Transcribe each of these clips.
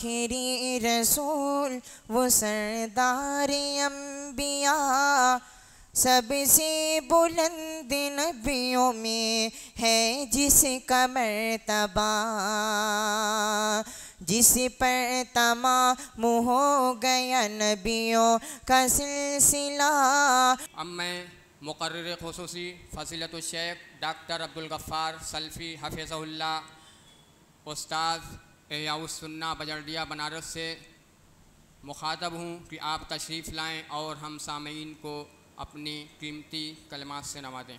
आखिरी रसूल, वो सरदार अम्बिया सबसे बुलंद नबियों में है जिसका मर्तबा। जिस पर तमाम हो गया नबियों का सिलसिला। अब मैं मुकर्र खसूसी फसीलत शेख डॉक्टर अब्दुल गफ़ार सल्फ़ी हफिज़ल्ला उस्ताद एयाउसन्ना बजरडिया बनारस से मुखातब हूँ कि आप तशरीफ़ लाएँ और हम सामीन को अपनी कीमती कलमात से नवाजें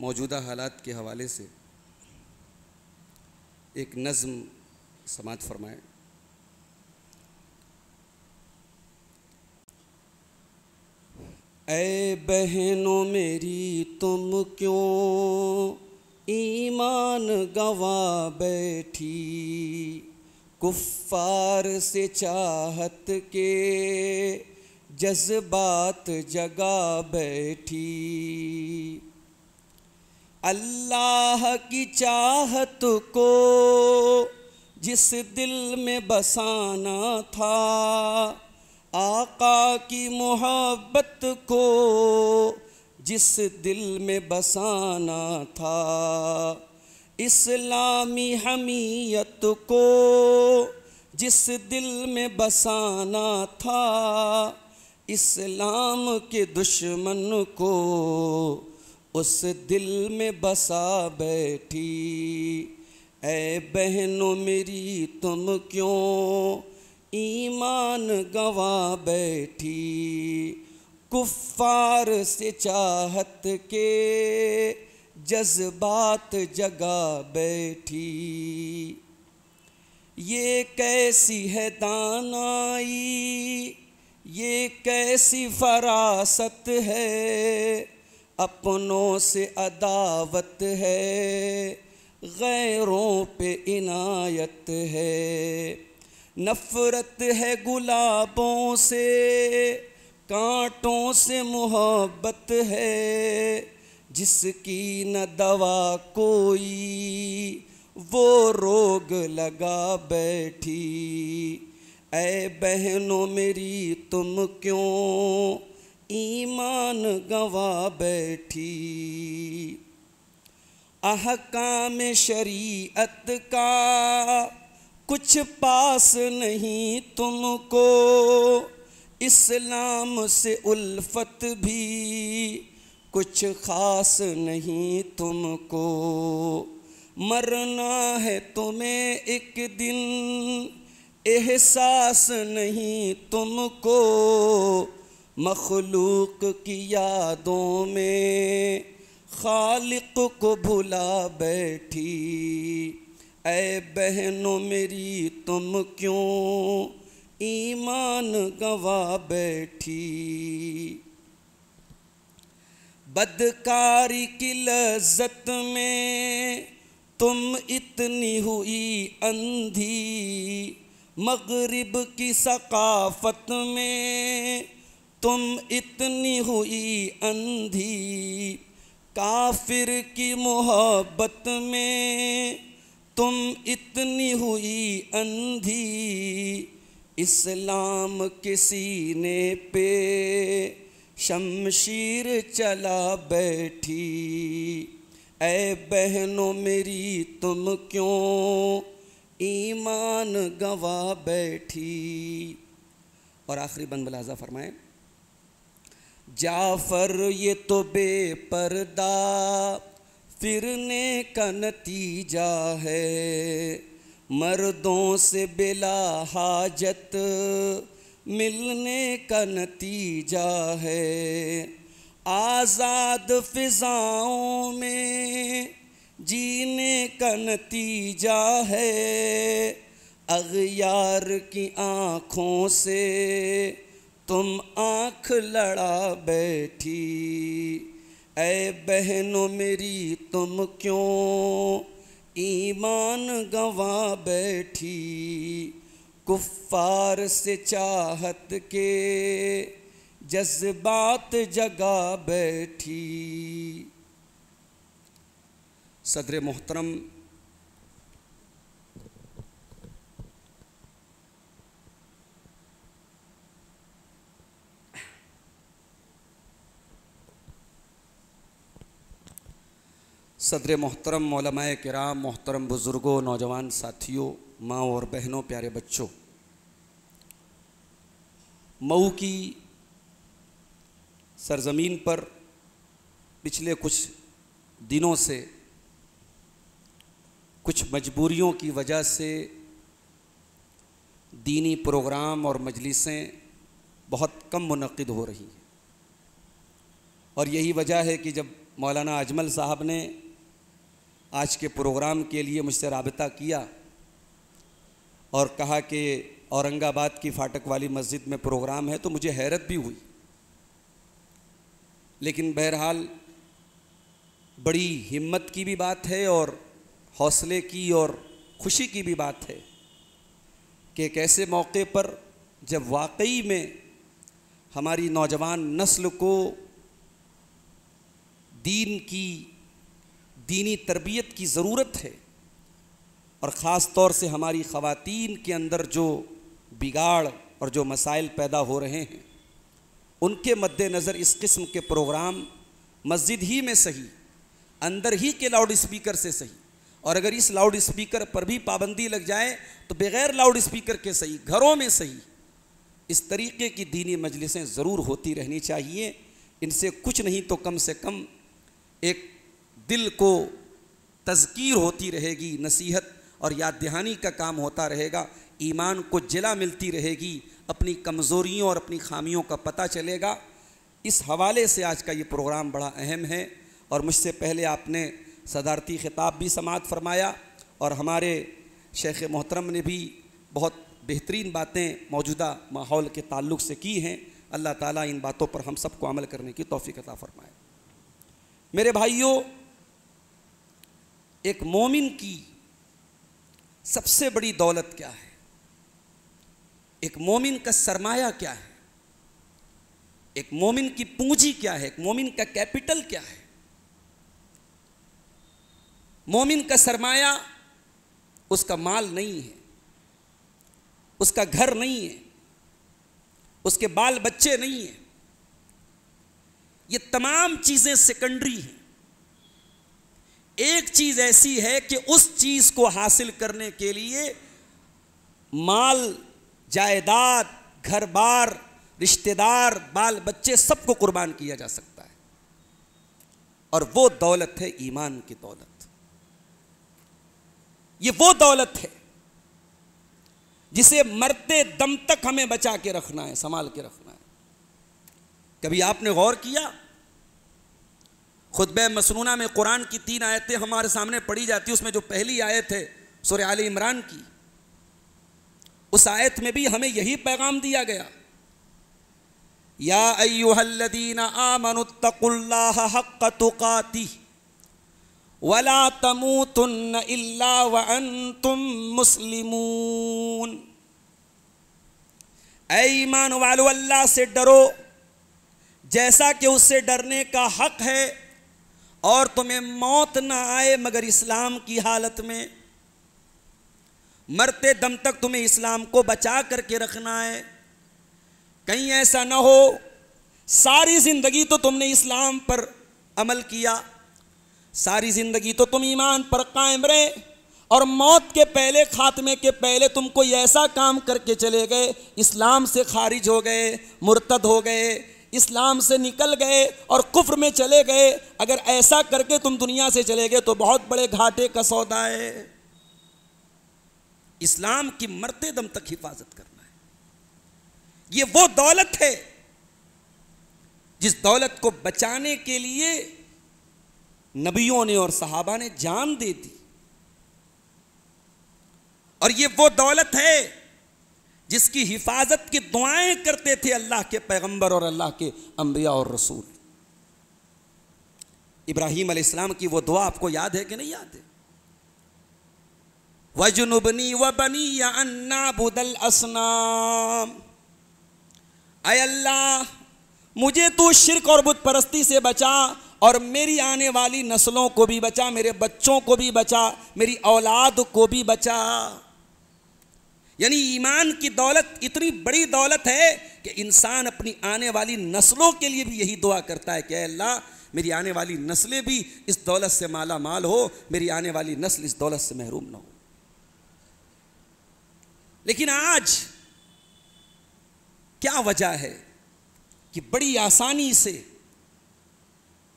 मौजूदा हालात के हवाले से एक नज़म समात फरमाए। ऐ बहनों मेरी, तुम क्यों ईमान गवा बैठी? कुफ्फार से चाहत के जज्बात जगा बैठी। अल्लाह की चाहत को जिस दिल में बसाना था, आका की मोहब्बत को जिस दिल में बसाना था, इस्लामी हमीयत को जिस दिल में बसाना था, इस्लाम के दुश्मन को उस दिल में बसा बैठी। ऐ बहनों मेरी, तुम क्यों ईमान गवा बैठी? कुफार से चाहत के जज्बात जगा बैठी। ये कैसी है दानाई? ये कैसी फरासत है? अपनों से अदावत है, गैरों पे इनायत है। नफ़रत है गुलाबों से, कांटों से मोहब्बत है, जिसकी न दवा कोई, वो रोग लगा बैठी। ऐ बहनों मेरी तुम क्यों ईमान गवा बैठी। अहकाम शरीयत का कुछ पास नहीं तुमको। इस्लाम से उल्फत भी कुछ ख़ास नहीं तुमको। मरना है तुम्हें एक दिन, एहसास नहीं तुमको। मखलूक की यादों में खालिक को भुला बैठी। ऐ बहनों मेरी, तुम क्यों ईमान गवा बैठी? बदकारी की लज्जत में तुम इतनी हुई अंधी। मगरिब की सकाफत में तुम इतनी हुई अंधी, काफिर की मोहब्बत में तुम इतनी हुई अंधी, इस्लाम के सीने पे शमशीर चला बैठी। ऐ बहनों मेरी, तुम क्यों ईमान गवा बैठी? और आखिरी बंद बलाजा फरमाए जाफ़र, ये तो बेपर्दा। फिरने का नतीजा है, मर्दों से बिला हाजत। मिलने का नतीजा है, आज़ाद फिज़ाओं में जीने का नतीजा है। अगयार की आँखों से तुम आँख लड़ा बैठी। ऐ बहनों मेरी, तुम क्यों ईमान गवा बैठी? कुफ्फार से चाहत के जज्बात जगा बैठी। सदर मोहतरम सदर मोहतरम मौलमाए कराम, मोहतरम बुज़ुर्गों, नौजवान साथियों, माँ और बहनों, प्यारे बच्चों। मऊ की सरज़मीन पर पिछले कुछ दिनों से कुछ मजबूरियों की वजह से दीनी प्रोग्राम और मजलिसें बहुत कम मुनद हो रही हैं। और यही वजह है कि जब मौलाना अजमल साहब ने आज के प्रोग्राम के लिए मुझसे रबता किया और कहा कि औरंगाबाद की फाटक वाली मस्जिद में प्रोग्राम है तो मुझे हैरत भी हुई। लेकिन बहरहाल, बड़ी हिम्मत की भी बात है और हौसले की और खुशी की भी बात है कि एक ऐसे मौके पर जब वाकई में हमारी नौजवान नस्ल को दीन की दीनी तरबियत की ज़रूरत है। और ख़ास तौर से हमारी ख़वातीन के अंदर जो बिगाड़ और जो मसाइल पैदा हो रहे हैं, उनके मद्देनज़र इस किस्म के प्रोग्राम मस्जिद ही में सही, अंदर ही के लाउड स्पीकर से सही। और अगर इस लाउड स्पीकर पर भी पाबंदी लग जाए तो बग़ैर लाउड स्पीकर के सही, घरों में सही, इस तरीके की दीनी मजलिसें ज़रूर होती रहनी चाहिए। इनसे कुछ नहीं तो कम से कम एक दिल को तज़कीर होती रहेगी, नसीहत और याद दहानी का काम होता रहेगा। ईमान को जिला मिलती रहेगी, अपनी कमज़ोरियों और अपनी खामियों का पता चलेगा। इस हवाले से आज का ये प्रोग्राम बड़ा अहम है और मुझसे पहले आपने सदारती ख़िताब भी समात फरमाया और हमारे शेख मोहतरम ने भी बहुत बेहतरीन बातें मौजूदा माहौल के ताल्लुक़ से की हैं। अल्लाह ताला इन बातों पर हम सबको अमल करने की तोफ़ी अता फ़रमाए। मेरे भाइयों एक मोमिन की सबसे बड़ी दौलत क्या है? एक मोमिन का सरमाया क्या है? एक मोमिन की पूंजी क्या है? एक मोमिन का कैपिटल क्या है? मोमिन का सरमाया उसका माल नहीं है, उसका घर नहीं है, उसके बाल बच्चे नहीं हैं। ये तमाम चीज़ें सेकेंडरी हैं। एक चीज़ ऐसी है कि उस चीज़ को हासिल करने के लिए माल, जायदाद घर बार रिश्तेदार बाल बच्चे सबको कुर्बान किया जा सकता है। और वो दौलत है ईमान की दौलत। ये वो दौलत है जिसे मरते दम तक हमें बचा के रखना है, संभाल के रखना है। कभी आपने गौर किया? खुतब मसनूना में कुरान की तीन आयतें हमारे सामने पढ़ी जाती उसमें जो पहली आयत है सुर आल इमरान की, उस आयत में भी हमें यही पैगाम दिया गया। या अयुहल्लदीन तुकाती, वला तमूतुन्न इल्ला व अंतुम मुस्लिमून। ऐ ईमान वालो, अल्लाह से डरो, जैसा कि उससे डरने का हक है और तुम्हें मौत ना आए मगर इस्लाम की हालत में। मरते दम तक तुम्हें इस्लाम को बचा करके रखना है। कहीं ऐसा ना हो, सारी ज़िंदगी तो तुमने इस्लाम पर अमल किया। सारी ज़िंदगी तो तुम ईमान पर कायम रहे और मौत के पहले, खात्मे के पहले तुम कोई ऐसा काम करके चले गए, इस्लाम से खारिज हो गए, मुर्तद हो गए इस्लाम से निकल गए और कुफ्र में चले गए। अगर ऐसा करके तुम दुनिया से चले गए तो बहुत बड़े घाटे का सौदा है। इस्लाम की मरते दम तक हिफाजत करना है। ये वो दौलत है जिस दौलत को बचाने के लिए नबियों ने और सहाबा ने जान दे दी। और ये वो दौलत है जिसकी हिफाजत की दुआएँ करते थे अल्लाह के पैगंबर और अल्लाह के अंबिया और रसूल। इब्राहिम अलैहिस्सलाम की वो दुआ आपको याद है कि नहीं याद है? वजुनुबनी व बनी या अन्ना बुदल असनाम अल्लाह, मुझे तू शिरक और बुत परस्ती से बचा और मेरी आने वाली नस्लों को भी बचा, मेरे बच्चों को भी बचा, मेरी औलाद को भी बचा। यानी ईमान की दौलत इतनी बड़ी दौलत है कि इंसान अपनी आने वाली नस्लों के लिए भी यही दुआ करता है कि अल्लाह, मेरी आने वाली नस्लें भी इस दौलत से माला माल हो, मेरी आने वाली नस्ल इस दौलत से महरूम ना हो। लेकिन आज क्या वजह है कि बड़ी आसानी से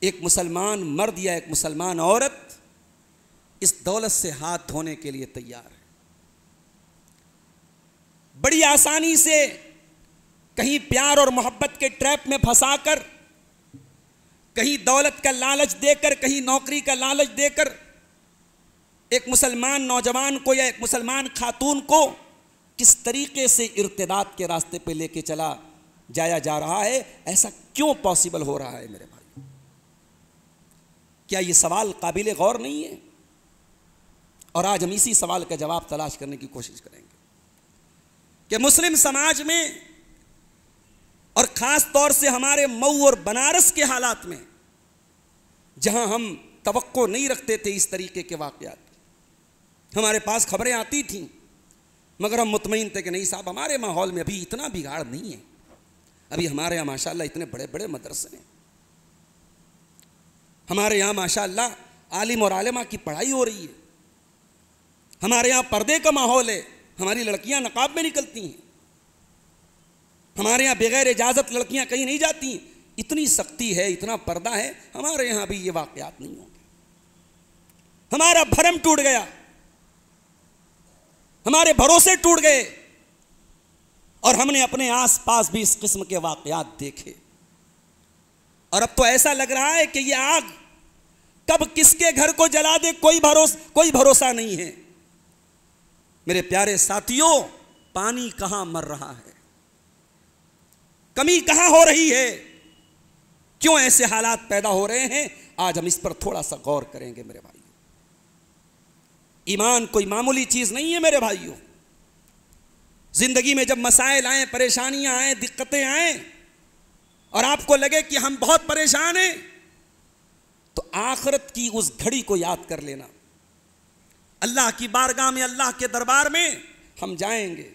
एक मुसलमान मर्द या एक मुसलमान औरत इस दौलत से हाथ धोने के लिए तैयार है? बड़ी आसानी से कहीं प्यार और मोहब्बत के ट्रैप में फंसाकर, कहीं दौलत का लालच देकर, कहीं नौकरी का लालच देकर, एक मुसलमान नौजवान को या एक मुसलमान खातून को किस तरीके से इर्तदाद के रास्ते पे लेके चला जाया जा रहा है, ऐसा क्यों पॉसिबल हो रहा है मेरे भाई? क्या ये सवाल काबिल गौर नहीं है? और आज हम इसी सवाल का जवाब तलाश करने की कोशिश करेंगे। कि मुस्लिम समाज में और ख़ास तौर से हमारे मऊ और बनारस के हालात में, जहाँ हम तवक्को नहीं रखते थे इस तरीके के वाक़ात हमारे पास खबरें आती थीं, मगर हम मुतमिन थे कि नहीं साहब, हमारे माहौल में अभी इतना बिगाड़ नहीं है। अभी हमारे यहाँ माशाल्लाह इतने बड़े बड़े मदरसे हैं। हमारे यहाँ माशाल्लाह आलिम और आलिमा की पढ़ाई हो रही है। हमारे यहाँ पर्दे का माहौल है। हमारी लड़कियाँ नकाब में निकलती हैं। हमारे यहाँ बगैर इजाज़त लड़कियाँ कहीं नहीं जाती। इतनी सख्ती है, इतना पर्दा है, हमारे यहाँ भी ये वाक़ात नहीं होंगे। हमारा भरम टूट गया। हमारे भरोसे टूट गए। और हमने अपने आसपास भी इस किस्म के वाकयात देखे। और अब तो ऐसा लग रहा है कि ये आग कब किसके घर को जला दे, कोई भरोसा कोई भरोसा नहीं है। मेरे प्यारे साथियों, पानी कहाँ मर रहा है? कमी कहाँ हो रही है? क्यों ऐसे हालात पैदा हो रहे हैं? आज हम इस पर थोड़ा सा गौर करेंगे मेरे भाइयों। ईमान कोई मामूली चीज़ नहीं है मेरे भाइयों। ज़िंदगी में जब मसाइल आए, परेशानियाँ आए, दिक्कतें आए, और आपको लगे कि हम बहुत परेशान हैं तो आखरत की उस घड़ी को याद कर लेना। अल्लाह की बारगाह में, अल्लाह के दरबार में हम जाएँगे।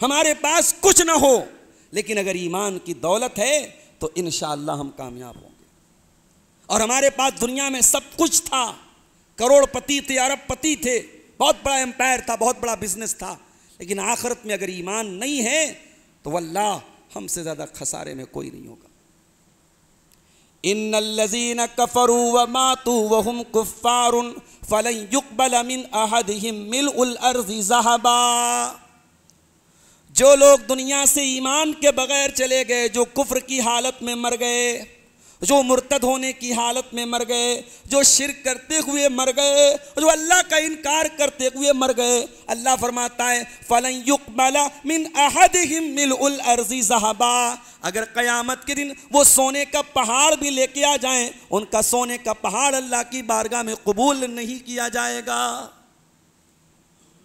हमारे पास कुछ ना हो, लेकिन अगर ईमान की दौलत है तो इन हम कामयाब होंगे। और हमारे पास दुनिया में सब कुछ था। करोड़पति थे, अरबपति थे। बहुत बड़ा एम्पायर था, बहुत बड़ा बिज़नेस था। लेकिन आखिरत में अगर ईमान नहीं है तो अल्लाह हमसे ज़्यादा खसारे में कोई नहीं होगा। इन लजीन कफरू व मातू वहुम फलन युकबल मिन अहदिहिम मिल उल अर्जी जहबा जो लोग दुनिया से ईमान के बगैर चले गए, जो कुफ्र की हालत में मर गए जो मुर्तद होने की हालत में मर गए, जो शिर करते हुए मर गए, जो अल्लाह का इनकार करते हुए मर गए, अल्लाह फरमाता है, फ़लन युकबला मिन अहदिहिम मिल अर्जी जहबा। अगर क़यामत के दिन वो सोने का पहाड़ भी लेके आ जाएँ, उनका सोने का पहाड़ अल्लाह की बारगाह में कबूल नहीं किया जाएगा।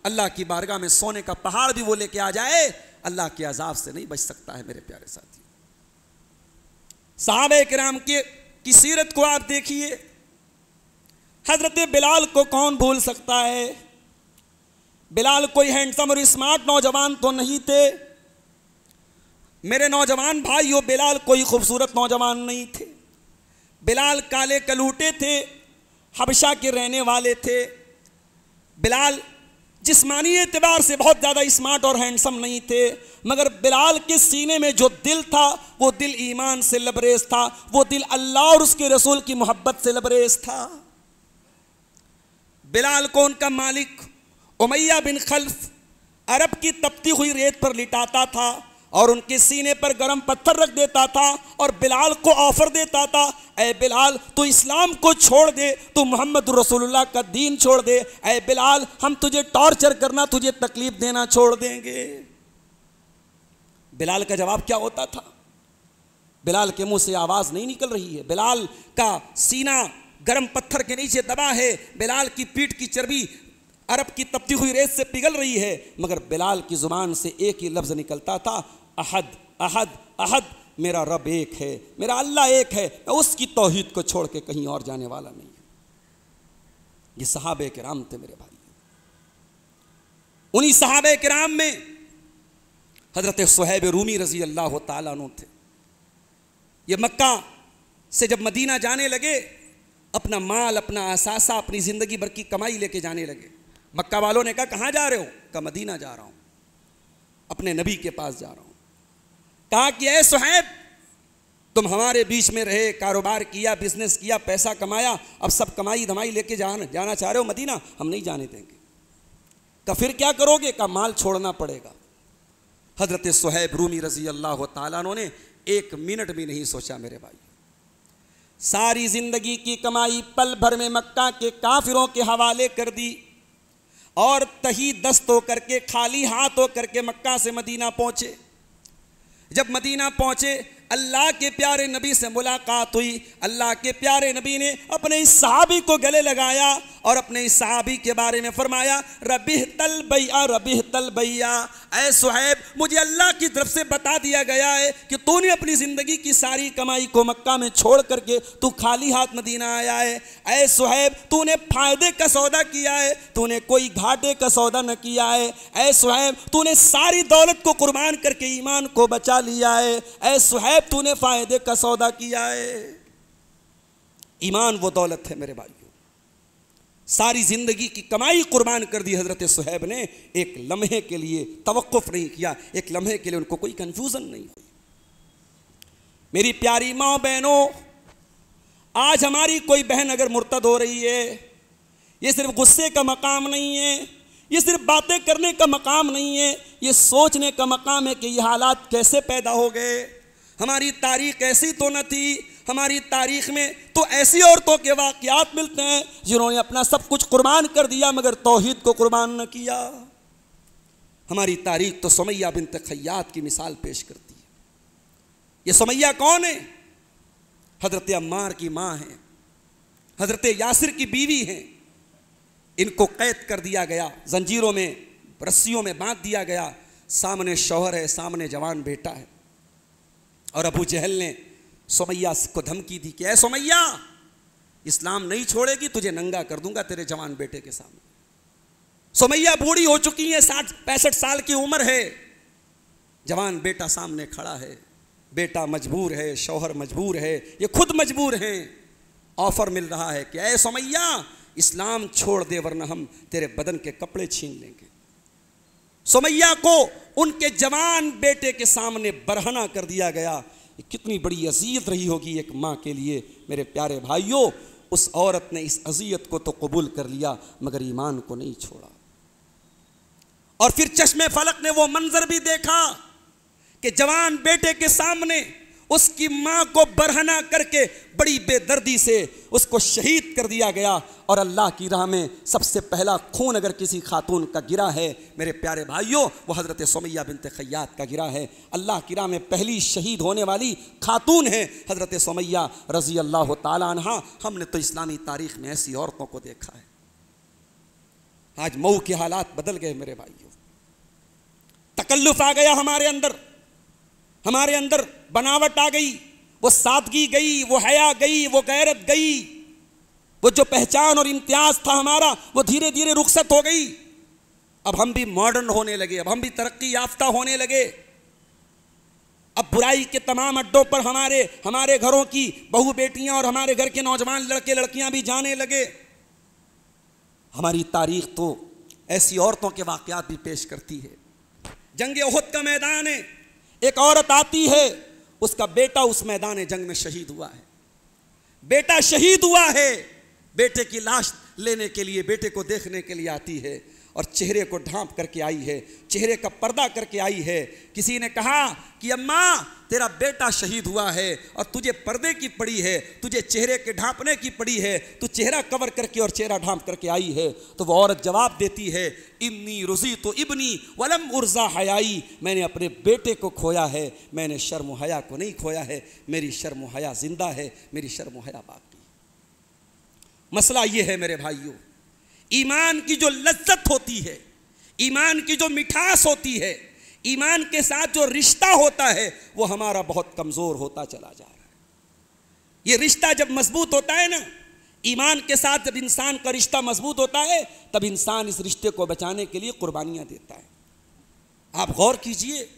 अल्लाह की बारगाह में सोने का पहाड़ भी वो लेके आ जाए, अल्लाह के अजाब से नहीं बच सकता है मेरे प्यारे साथी साहब कराम के, की सीरत को आप देखिए। हज़रत बिलाल को कौन भूल सकता है? बिलाल कोई हैंडसम और स्मार्ट नौजवान तो नहीं थे। मेरे नौजवान भाई भाइयों, बिलाल कोई खूबसूरत नौजवान नहीं थे। बिलाल काले कलूटे थे, हबशा के रहने वाले थे। बिलाल जिस्मानी एतबार से बहुत ज़्यादा स्मार्ट और हैंडसम नहीं थे, मगर बिलाल के सीने में जो दिल था, वो दिल ईमान से लबरेज था, वो दिल अल्लाह और उसके रसूल की मोहब्बत से लबरेज था। बिलाल कौन का मालिक? उमैया बिन खल्फ अरब की तपती हुई रेत पर लिटाता था और उनके सीने पर गर्म पत्थर रख देता था और बिलाल को ऑफ़र देता था ए बिलाल, तू इस्लाम को छोड़ दे, तू मोहम्मद रसूलुल्लाह का दीन छोड़ दे। ए बिलाल, हम तुझे टॉर्चर करना, तुझे तकलीफ़ देना छोड़ देंगे। बिलाल का जवाब क्या होता था? बिलाल के मुँह से आवाज़ नहीं निकल रही है। बिलाल का सीना गर्म पत्थर के नीचे दबा है। बिलाल की पीठ की चर्बी अरब की तपती हुई रेत से पिघल रही है। मगर बिलाल की ज़ुबान से एक ही लफ्ज़ निकलता था अहद अहद अहद, मेरा रब एक है, मेरा अल्लाह एक है, मैं उसकी तोहहीद को छोड़ के कहीं और जाने वाला नहीं ये सहाब कराम थे मेरे भाई। उन्हीं सहाब कराम में हज़रत सुहेब रूमी रज़ी अल्लाह तु थे। ये मक्का से जब मदीना जाने लगे, अपना माल, अपना असासा अपनी ज़िंदगी भर की कमाई लेके जाने लगे। मक्का वालों ने कहा, कहाँ जा रहे हो? कहा, मदीना जा रहा हूँ। अपने नबी के पास जा रहा हूँ। कहा कि ऐ सुहैब, तुम हमारे बीच में रहे, कारोबार किया बिज़नेस किया, पैसा कमाया, अब सब कमाई धमाई लेके जाना जाना चाह रहे हो मदीना, हम नहीं जाने देंगे। का फिर क्या करोगे? का माल छोड़ना पड़ेगा। हज़रत सुहैब रूमी रज़ी अल्लाह तु ने एक मिनट भी नहीं सोचा मेरे भाई। सारी ज़िंदगी की कमाई पल भर में मक्का के काफिरों के हवाले कर दी और तही दस्त होकर के, खाली हाथ होकर के मक्का से मदीना पहुँचे। जब मदीना पहुँचे अल्लाह के प्यारे नबी से मुलाकात हुई। अल्लाह के प्यारे नबी ने अपने इस साहबी को गले लगाया और अपने इस साहबी के बारे में फरमाया, रबिह तल भैया रबी तल भैया ऐ सुहैब, मुझे अल्लाह की तरफ़ से बता दिया गया है कि तूने अपनी ज़िंदगी की सारी कमाई को मक्का में छोड़ करके तू खाली हाथ मदीना आया है। ऐ सुहैब, तूने फ़ायदे का सौदा किया है, तूने कोई घाटे का सौदा न किया है। ऐ सुहैब, तूने सारी दौलत को कुर्बान करके ईमान को बचा लिया है। ऐ सुहैब तूने फ़ायदे का सौदा किया है। ईमान वो दौलत है मेरे भाइयों। सारी ज़िंदगी की कमाई कुर्बान कर दी हज़रत सुहैब ने। एक लम्हे के लिए तवक्कुफ नहीं किया, एक लम्हे के लिए उनको कोई कंफ्यूजन नहीं हुई। मेरी प्यारी माँ बहनों, आज हमारी कोई बहन अगर मुर्तद हो रही है, ये सिर्फ़ गुस्से का मकाम नहीं है, ये सिर्फ़ बातें करने का मकाम नहीं है, ये सोचने का मकाम है कि ये हालात कैसे पैदा हो गए। हमारी तारीख ऐसी तो न थी, हमारी तारीख में तो ऐसी औरतों के वाक़ात मिलते हैं, जिन्होंने अपना सब कुछ कुर्बान कर दिया, मगर तोहहीद को कुर्बान न किया। हमारी तारीख तो समैया बिन खैयात की मिसाल पेश करती है। ये समैया कौन है? हज़रत अम्मार की माँ है, हज़रत यासिर की बीवी हैं। इनको कैद कर दिया गया, जंजीरों में, रस्सियों में बाँध दिया गया। सामने शौहर है, सामने जवान बेटा है। और अबू जहल ने, सोमैया को धमकी दी कि ऐ सोमैया, इस्लाम नहीं छोड़ेगी, तुझे नंगा कर दूँगा तेरे जवान बेटे के सामने। सोमैया बूढ़ी हो चुकी है, साठ, पैंसठ साल की उम्र है। जवान बेटा सामने खड़ा है। बेटा मजबूर है, शौहर मजबूर है, ये खुद मजबूर हैं। ऑफ़र मिल रहा है कि ऐ सोमैया, इस्लाम छोड़ दे, वरना हम तेरे बदन के कपड़े छीन लेंगे। सोमैया को उनके जवान बेटे के सामने बरहना कर दिया गया। कितनी बड़ी अजियत रही होगी एक माँ के लिए। मेरे प्यारे भाइयों, उस औरत ने इस अजियत को तो कबूल कर लिया, मगर ईमान को नहीं छोड़ा। और फिर चश्मे फलक ने वो मंजर भी देखा कि जवान बेटे के सामने उसकी माँ को बरहना करके बड़ी बेदर्दी से उसको शहीद कर दिया गया। और अल्लाह की राह में सबसे पहला खून अगर किसी खातून का गिरा है, मेरे प्यारे भाइयों, वो हज़रत सोमैया बिनते खैयात का गिरा है। अल्लाह की राह में पहली शहीद होने वाली खातून है हज़रत सोमैया रज़ी अल्लाह तहा हमने तो इस्लामी तारीख में ऐसी औरतों को देखा है। आज मऊ के हालात बदल गए मेरे भाइयों। तकल्लुफ आ गया हमारे अंदर। हमारे अंदर बनावट आ गई, वो सादगी गई, वो हया गई, वो गैरत गई, वो जो पहचान और इम्तियाज़ था हमारा, वो धीरे धीरे रुखसत हो गई। अब हम भी मॉडर्न होने लगे, अब हम भी तरक्की याफ्ता होने लगे। अब बुराई के तमाम अड्डों पर हमारे हमारे घरों की बहु बेटियाँ और हमारे घर के नौजवान लड़के, लड़कियाँ भी जाने लगे। हमारी तारीख तो ऐसी औरतों के वाकयात भी पेश करती है। जंग उहद का मैदान है। एक औरत आती है, उसका बेटा उस मैदान जंग में शहीद हुआ है। बेटा शहीद हुआ है, बेटे की लाश लेने के लिए, बेटे को देखने के लिए आती है। और चेहरे को ढांप करके आई है, चेहरे का पर्दा करके आई है। किसी ने कहा कि अम्मा, तेरा बेटा शहीद हुआ है और तुझे पर्दे की पड़ी है, तुझे चेहरे के ढांपने की पड़ी है, तू चेहरा कवर करके और चेहरा ढांप करके आई है। तो वो औरत जवाब देती है, इन्नी रुजी तो इबनी वलम उर्जा हयाई। मैंने अपने बेटे को खोया है, मैंने शर्म हया को नहीं खोया है, मेरी शर्म हया ज़िंदा है, मेरी शर्म हया बाकी मसला ये है मेरे भाइयों ईमान की जो लज्जत होती है, ईमान की जो मिठास होती है, ईमान के साथ जो रिश्ता होता है, वो हमारा बहुत कमज़ोर होता चला जा रहा है। ये रिश्ता जब मज़बूत होता है ना, ईमान के साथ जब इंसान का रिश्ता मज़बूत होता है, तब इंसान इस रिश्ते को बचाने के लिए कुर्बानियाँ देता है। आप गौर कीजिए,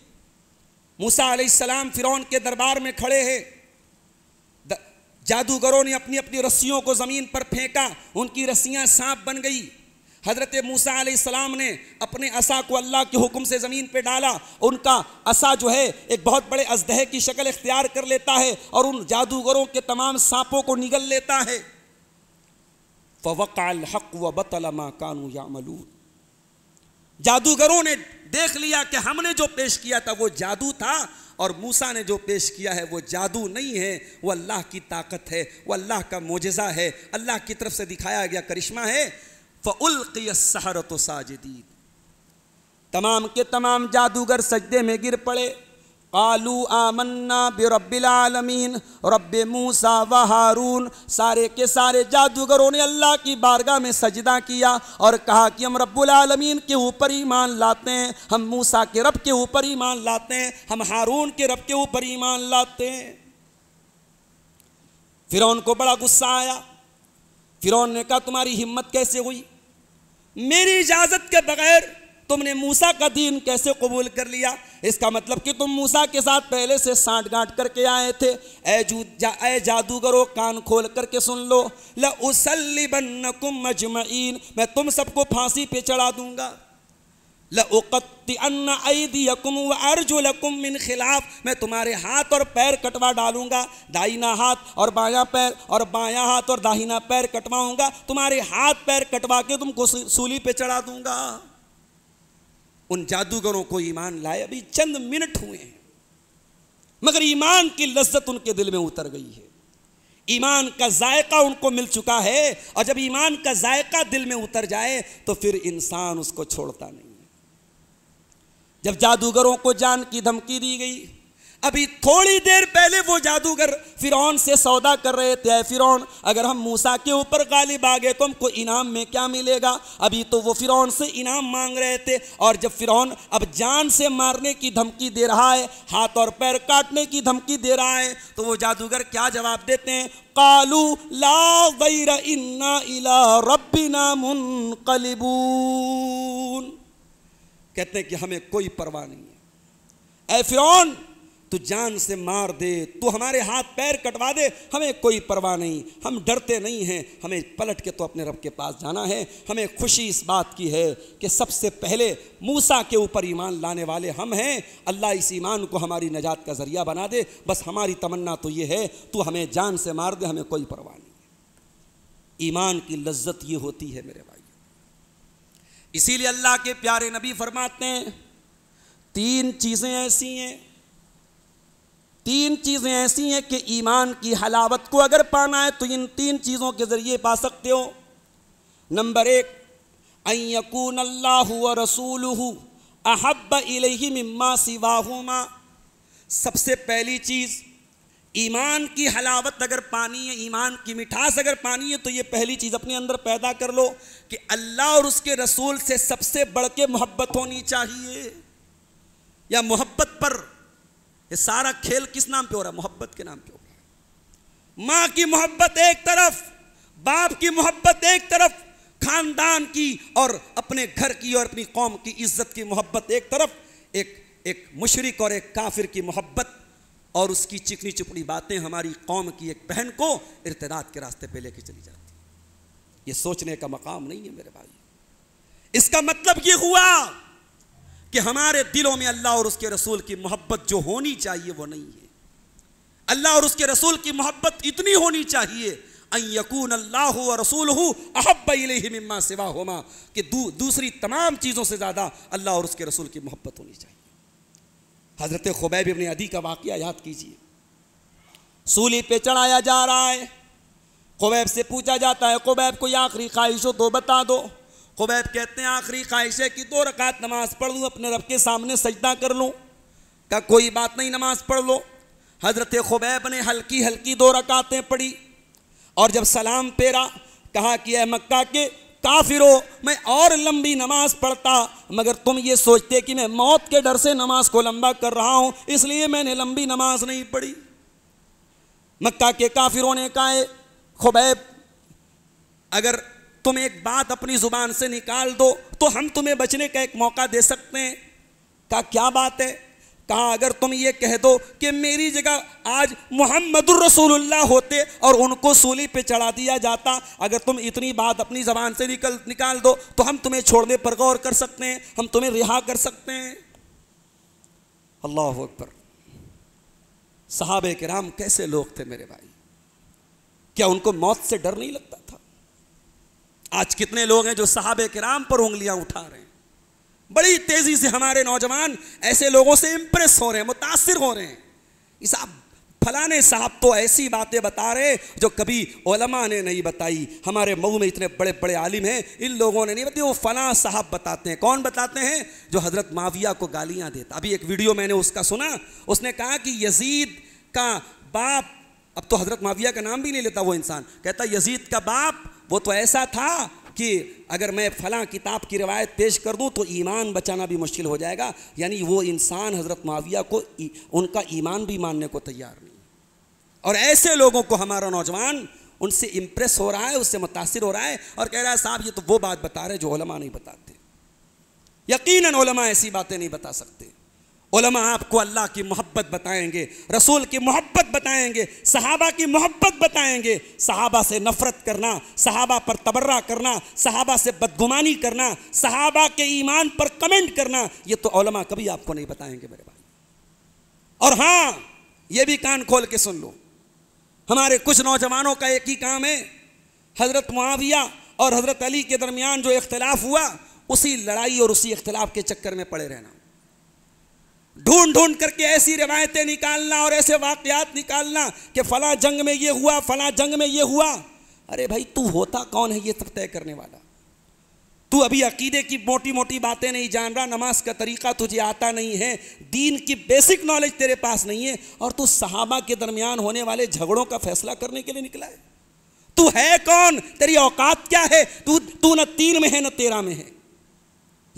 मूसा सलाम फिरौन के दरबार में खड़े हैं। जादूगरों ने अपनी अपनी रस्सियों को ज़मीन पर फेंका, उनकी रस्सियाँ सांप बन गई। हज़रत मूसा सलाम ने अपने असा को अल्लाह के हुक्म से ज़मीन पर डाला। उनका असा जो है, एक बहुत बड़े अजदह की शक्ल इख्तियार कर लेता है और उन जादूगरों के तमाम सांपों को निगल लेता है। फ़वक़ाल हक व बतलमा कानू यामलून। जादूगरों ने देख लिया कि हमने जो पेश किया था वो जादू था और मूसा ने जो पेश किया है वो जादू नहीं है, वो अल्लाह की ताकत है, वो अल्लाह का मोजा है, अल्लाह की तरफ़ से दिखाया गया करिश्मा है। फ़ुल्क़ियसहरत साजिदीन। तमाम के तमाम जादूगर सजदे में गिर पड़े। कालू आमन्ना बिरबिलमीन रब मूसा व हारून। सारे के सारे जादूगरों ने अल्लाह की बारगाह में सजदा किया और कहा कि हम रब्बुल आलमीन के ऊपर ईमान लाते हैं, हम मूसा के रब के ऊपर ईमान लाते हैं, हम हारून के रब के ऊपर ईमान लाते हैं। फिर को बड़ा गुस्सा आया। फिर ने कहा, तुम्हारी हिम्मत कैसे हुई? मेरी इजाज़त के बगैर तुमने मूसा का दीन कैसे कबूल कर लिया? इसका मतलब कि तुम मूसा के साथ पहले से सांठ गांठ करके आए थे। ए जू जा ए जादूगरो, कान खोल करके सुन लो। ल मैं तुम सबको फांसी पे चढ़ा दूँगा। मिन खिलाफ। मैं तुम्हारे हाथ और पैर कटवा डालूँगा। दाहिना हाथ और बायां पैर और बायां हाथ और दाहिना पैर कटवाऊँगा। तुम्हारे हाथ पैर कटवा के तुमको सूली पे चढ़ा दूँगा। उन जादूगरों को ईमान लाए। अभी चंद मिनट हुए हैं, मगर ईमान की लज्जत उनके दिल में उतर गई है। ईमान का जायका उनको मिल चुका है, और जब ईमान का जायका दिल में उतर जाए तो फिर इंसान उसको छोड़ता नहीं है। जब जादूगरों को जान की धमकी दी गई अभी थोड़ी देर पहले वो जादूगर फिरौन से सौदा कर रहे थे। फिरौन, अगर हम मूसा के ऊपर गालिब आ गए तो हमको इनाम में क्या मिलेगा? अभी तो वो फिरौन से इनाम मांग रहे थे और जब फिरौन अब जान से मारने की धमकी दे रहा है, हाथ और पैर काटने की धमकी दे रहा है तो वो जादूगर क्या जवाब देते हैं? कालू ला वैर इन्ना इला रबिना मुनकलिबून। कहते हैं कि हमें कोई परवाह नहीं है। ए फिरौन तू जान से मार दे, तू हमारे हाथ पैर कटवा दे, हमें कोई परवाह नहीं। हम डरते नहीं हैं, हमें पलट के तो अपने रब के पास जाना है। हमें खुशी इस बात की है कि सबसे पहले मूसा के ऊपर ईमान लाने वाले हम हैं। अल्लाह इस ईमान को हमारी नजात का ज़रिया बना दे। बस हमारी तमन्ना तो ये है, तू हमें जान से मार दे, हमें कोई परवाह नहीं। ईमान की लज्जत ये होती है मेरे भाई। इसीलिए अल्लाह के प्यारे नबी फरमाते हैं, तीन चीज़ें ऐसी हैं तीन चीज़ें ऐसी हैं कि ईमान की हलावत को अगर पाना है तो इन तीन चीज़ों के ज़रिए पा सकते हो। नंबर एक अयकून अल्लाह रसूल अहब इलही मम्मा सिवाहुमा। सबसे पहली चीज़, ईमान की हलावत अगर पानी है, ईमान की मिठास अगर पानी है तो ये पहली चीज़ अपने अंदर पैदा कर लो कि अल्लाह और उसके रसूल से सबसे बढ़ के मोहब्बत होनी चाहिए। या मोहब्बत पर ये सारा खेल किस नाम पे हो रहा है? मोहब्बत के नाम पे हो रहा माँ की मोहब्बत एक तरफ़, बाप की मोहब्बत एक तरफ़, खानदान की और अपने घर की और अपनी कौम की इज़्ज़त की मोहब्बत एक तरफ़, एक एक मुशरक और एक काफिर की मोहब्बत और उसकी चिकनी चुपड़ी बातें हमारी कौम की एक बहन को इर्तदाद के रास्ते पे लेके चली जाती ये सोचने का मकाम नहीं है मेरे भाई। इसका मतलब ये हुआ कि हमारे दिलों में अल्लाह और उसके रसूल की मोहब्बत जो होनी चाहिए वो नहीं है। अल्लाह और उसके रसूल की मोहब्बत इतनी होनी चाहिए यकून अल्लाह व रसूल अहब्बा सिवा होमा कि दू, दूसरी तमाम चीज़ों से ज़्यादा अल्लाह और उसके रसूल की मोहब्बत होनी चाहिए। हज़रत खुबैब इबन अदी का वाक़ याद कीजिए। सूली पे चढ़ाया जा रहा है खुबैब से पूछा जाता है खुबैब कोई आखिरी ख्वाहिश हो तो बता दो। खुबैब कहते हैं, आखिरी ख्वाहिश है कि दो रकात नमाज़ पढ़ लूँ, अपने रब के सामने सजदा कर लूँ, का कोई बात नहीं, नमाज़ पढ़ लो। हज़रत खुबैब ने हल्की हल्की दो रकातें पढ़ी और जब सलाम पेरा कहा कि अः मक्का के काफिरो, मैं और लंबी नमाज़ पढ़ता, मगर तुम ये सोचते कि मैं मौत के डर से नमाज़ को लंबा कर रहा हूँ, इसलिए मैंने लंबी नमाज़ नहीं पढ़ी। मक्का के काफिरों ने कहा खुबैब, अगर तुम एक बात अपनी ज़ुबान से निकाल दो तो हम तुम्हें बचने का एक मौका दे सकते हैं। का क्या बात है? कहा, अगर तुम ये कह दो कि मेरी जगह आज मोहम्मद रसूलुल्लाह होते और उनको सूली पे चढ़ा दिया जाता, अगर तुम इतनी बात अपनी ज़बान से निकल, निकाल दो तो हम तुम्हें छोड़ने पर गौर कर सकते हैं, हम तुम्हें रिहा कर सकते हैं। अल्लाह अकबर। साहब के राम कैसे लोग थे मेरे भाई? क्या उनको मौत से डर नहीं लगता? आज कितने लोग हैं जो साहब के राम पर उंगलियाँ उठा रहे हैं? बड़ी तेज़ी से हमारे नौजवान ऐसे लोगों से इंप्रेस हो रहे हैं, मुतासर हो रहे हैं। साहब, फलाने साहब तो ऐसी बातें बता रहे जो कभी ओलमा ने नहीं बताई। हमारे मऊ में इतने बड़े बड़े आलिम हैं, इन लोगों ने नहीं बताई, वो फला साहब बताते हैं। कौन बताते हैं? जो हज़रत माविया को गालियाँ देता। अभी एक वीडियो मैंने उसका सुना, उसने कहा कि यजीद का बाप अब तो हज़रत माविया का नाम भी नहीं लेता वो इंसान। कहता, यजीद का बाप, वो तो ऐसा था कि अगर मैं फलां किताब की रवायत पेश कर दूँ तो ईमान बचाना भी मुश्किल हो जाएगा। यानी वो इंसान हज़रत माविया को उनका ईमान भी मानने को तैयार नहीं। और ऐसे लोगों को हमारा नौजवान, उनसे इम्प्रेस हो रहा है, उससे मुतासर हो रहा है और कह रहा है, साहब, ये तो वो बात बता रहे जो ओलमा नहीं बताते। यकीनन ओलमा ऐसी बातें नहीं बता सकते। ओलमा आपको अल्लाह की मोहब्बत बताएँगे, रसूल की मोहब्बत बताएँगे, सहाबा की मोहब्बत बताएँगे। सहाबा से नफरत करना, सहाबा पर तबर्रा करना, सहाबा से बदगुमानी करना, सहाबा के ईमान पर कमेंट करना, ये तो ओलमा कभी आपको नहीं बताएँगे मेरे भाई। और हाँ ये भी कान खोल के सुन लो। हमारे कुछ नौजवानों का एक ही काम है, हज़रत मुआविया और हज़रत अली के दरमियान जो इख्तलाफ हुआ, उसी लड़ाई और उसी इख्तलाफ के चक्कर में पड़े रहना। ढूंढ ढूंढ करके ऐसी रिवायतें निकालना और ऐसे वाकयात निकालना कि फला जंग में ये हुआ, फला जंग में ये हुआ। अरे भाई, तू होता कौन है ये सब तय करने वाला? तू अभी अकीदे की मोटी मोटी बातें नहीं जान रहा, नमाज़ का तरीका तुझे आता नहीं है, दीन की बेसिक नॉलेज तेरे पास नहीं है, और तू सहाबा के दरमियान होने वाले झगड़ों का फैसला करने के लिए निकला है। तू है कौन? तेरी औकात क्या है? तू तू न तीन में है, न तेरह में है।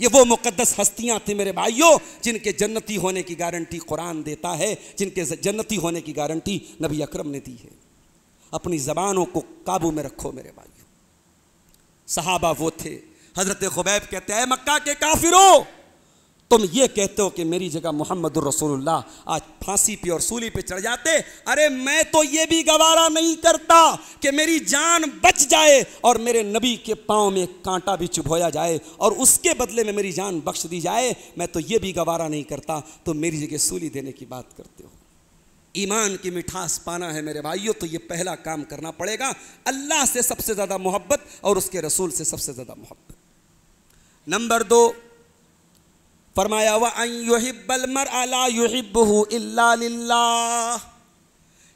ये वो मुकद्दस हस्तियाँ थी मेरे भाइयों, जिनके जन्नती होने की गारंटी कुरान देता है, जिनके जन्नती होने की गारंटी नबी अकरम ने दी है। अपनी ज़बानों को काबू में रखो मेरे भाइयों। सहाबा वो थे। हज़रत खुबैब कहते हैं, मक्का के काफिरों तुम ये कहते हो कि मेरी जगह मोहम्मद रसूलुल्लाह, आज फांसी पे और सूली पे चढ़ जाते? अरे मैं तो ये भी गवारा नहीं करता कि मेरी जान बच जाए और मेरे नबी के पाँव में कांटा भी चुभोया जाए और उसके बदले में मेरी जान बख्श दी जाए। मैं तो ये भी गवारा नहीं करता। तो मेरी जगह सूली देने की बात करते हो। ईमान की मिठास पाना है मेरे भाइयों तो ये पहला काम करना पड़ेगा। अल्लाह से सबसे ज़्यादा मोहब्बत और उसके रसूल से सबसे ज़्यादा मोहब्बत। नंबर दो फरमाया वहिबलमर अला युहिब्बहु इल्ला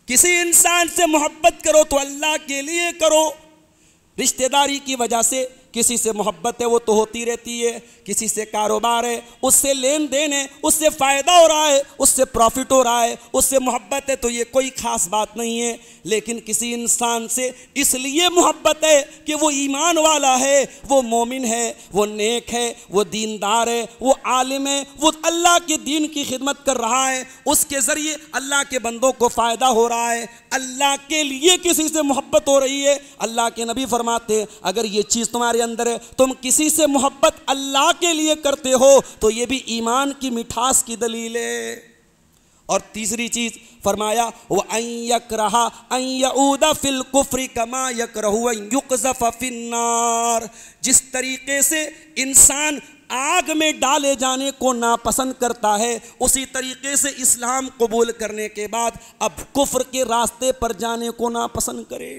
किसी इंसान से मोहब्बत करो तो अल्लाह के लिए करो। रिश्तेदारी की वजह से किसी से मोहब्बत है, वो तो होती रहती है। किसी से कारोबार है, उससे लेन देन है, उससे फ़ायदा हो रहा है, उससे प्रॉफिट हो रहा है, उससे मोहब्बत है तो ये कोई ख़ास बात नहीं है। लेकिन किसी इंसान से इसलिए मोहब्बत है कि वो ईमान वाला है, वो मोमिन है, वो नेक है, वो दीनदार है, वो आलिम है, वो अल्लाह के दीन की खिदमत कर रहा है। उसके ज़रिए अल्लाह के बंदों को फ़ायदा हो रहा है। अल्लाह के लिए किसी से मोहब्बत हो रही है। अल्लाह के नबी फरमाते अगर ये चीज़ तुम्हारे अंदर है, तुम किसी से मोहब्बत अल्लाह के लिए करते हो तो ये भी ईमान की मिठास की दलील है। और तीसरी चीज़ फरमाया, वो अयक रहा अयूदा फिल कुफरी कमा यक फिन्नार जिस तरीके से इंसान आग में डाले जाने को नापसंद करता है, उसी तरीके से इस्लाम कबूल करने के बाद अब कुफ्र के रास्ते पर जाने को नापसंद करे।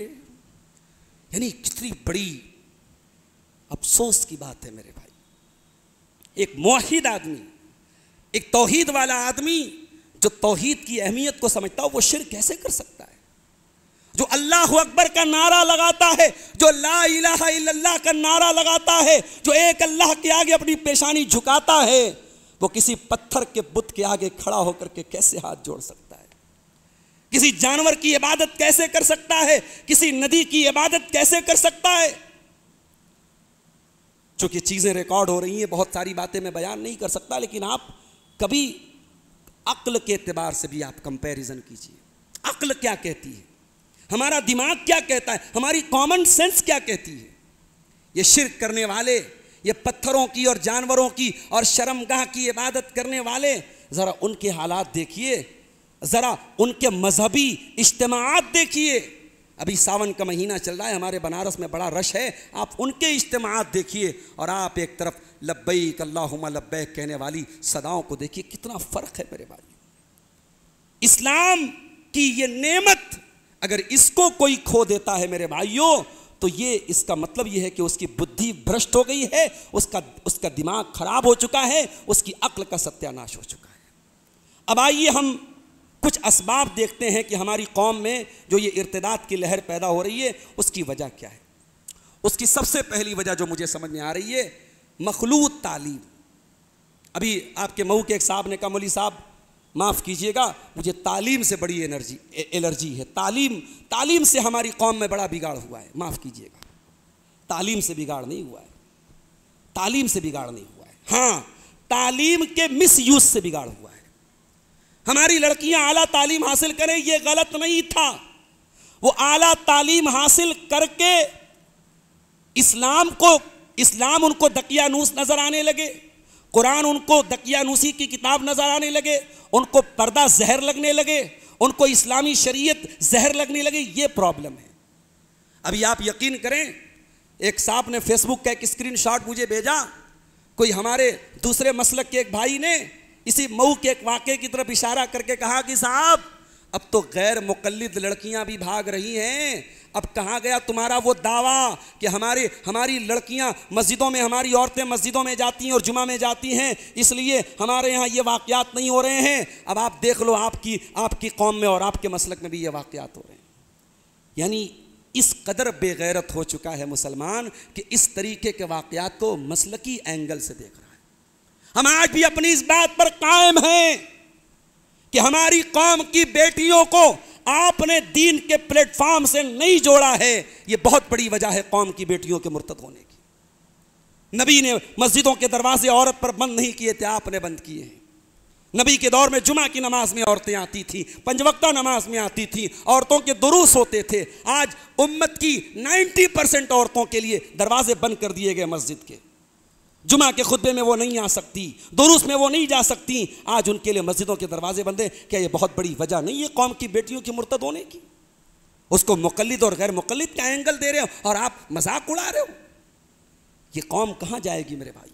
यानी कितनी बड़ी अफसोस की बात है मेरे भाई। एक मोहिद आदमी, एक तोहीद वाला आदमी जो तोहीद की अहमियत को समझता हो, वो शिर कैसे कर सकता है? जो अल्लाह अकबर का नारा लगाता है, जो ला इलाहा इल्लल्लाह का नारा लगाता है, जो एक अल्लाह के आगे अपनी पेशानी झुकाता है, वो किसी पत्थर के बुत के आगे खड़ा होकर के कैसे हाथ जोड़ सकता है? किसी जानवर की इबादत कैसे कर सकता है? किसी नदी की इबादत कैसे कर सकता है? चूँकि चीज़ें रिकॉर्ड हो रही हैं, बहुत सारी बातें मैं बयान नहीं कर सकता, लेकिन आप कभी अक्ल के एतबार से भी आप कंपैरिजन कीजिए। अक्ल क्या कहती है? हमारा दिमाग क्या कहता है? हमारी कॉमन सेंस क्या कहती है? ये शिरक करने वाले, ये पत्थरों की और जानवरों की और शर्मगाह की इबादत करने वाले, ज़रा उनके हालात देखिए, ज़रा उनके मजहबी इज्तमात देखिए। अभी सावन का महीना चल रहा है, हमारे बनारस में बड़ा रश है, आप उनके इज्तमात देखिए। और आप एक तरफ़ लब्बई अल्लाहुम्मा लब्बैक कहने वाली सदाओं को देखिए, कितना फ़र्क है मेरे भाई। इस्लाम की ये नेमत, अगर इसको कोई खो देता है मेरे भाइयों तो ये इसका मतलब ये है कि उसकी बुद्धि भ्रष्ट हो गई है, उसका उसका दिमाग खराब हो चुका है, उसकी अक्ल का सत्यानाश हो चुका है। अब आइए हम कुछ असबाब देखते हैं कि हमारी कौम में जो ये इर्तदाद की लहर पैदा हो रही है, उसकी वजह क्या है? उसकी सबसे पहली वजह जो मुझे समझ में आ रही है, मखलूत तालीम। अभी आपके मऊ के एक साहब ने कहा, मौली साहब, माफ़ कीजिएगा, मुझे तालीम से बड़ी एनर्जी एलर्जी है। तालीम तालीम से हमारी कौम में बड़ा बिगाड़ हुआ है। माफ़ कीजिएगा। तालीम से बिगाड़ नहीं हुआ है। तालीम से बिगाड़ नहीं हुआ है। हाँ तालीम के मिस यूज़ से बिगाड़ हुआ है। हमारी लड़कियाँ आला तालीम हासिल करें, ये गलत नहीं था। वो आला तालीम हासिल करके इस्लाम को, इस्लाम उनको दकियानूस नज़र आने लगे, कुरान उनको दकियानूसी की किताब नज़र आने लगे, उनको पर्दा जहर लगने लगे, उनको इस्लामी शरीयत जहर लगने लगे, ये प्रॉब्लम है। अभी आप यकीन करें, एक साहब ने फेसबुक का एक स्क्रीनशॉट मुझे भेजा, कोई हमारे दूसरे मसलक के एक भाई ने इसी मऊ के एक वाक्य की तरफ़ इशारा करके कहा कि साहब, अब तो गैर मुकल्लिद लड़कियाँ भी भाग रही हैं। अब कहाँ गया तुम्हारा वो दावा कि हमारे, हमारी लड़कियाँ मस्जिदों में, हमारी औरतें मस्जिदों में जाती हैं और जुमा में जाती हैं, इसलिए हमारे यहाँ ये वाक़ात नहीं हो रहे हैं। अब आप देख लो आपकी आपकी कौम में और आपके मसलक में भी ये वाक़ात हो रहे हैं। यानी इस कदर बेगैरत हो चुका है मुसलमान कि इस तरीके के वाक़ात को मसलकी एंगल से देख रहा है। हम आज भी अपनी इस बात पर कायम हैं कि हमारी कौम की बेटियों को आपने दीन के प्लेटफॉर्म से नहीं जोड़ा है। यह बहुत बड़ी वजह है कौम की बेटियों के मुर्तद होने की। नबी ने मस्जिदों के दरवाजे औरत पर बंद नहीं किए थे, आपने बंद किए हैं। नबी के दौर में जुमा की नमाज़ में औरतें आती थी पंचवक्ता नमाज़ में आती थी, औरतों के दुरुस होते थे। आज उम्मत की 90 परसेंट औरतों के लिए दरवाजे बंद कर दिए गए मस्जिद के। जुमा के खुतबे में वो नहीं आ सकती दुरुस में वो नहीं जा सकती। आज उनके लिए मस्जिदों के दरवाजे बंदे क्या ये बहुत बड़ी वजह नहीं है कौम की बेटियों की मुर्तद होने की? उसको मुकलद और गैर मुकलद का एंगल दे रहे हो? और आप मज़ाक उड़ा रहे हो? ये कौम कहाँ जाएगी मेरे भाई?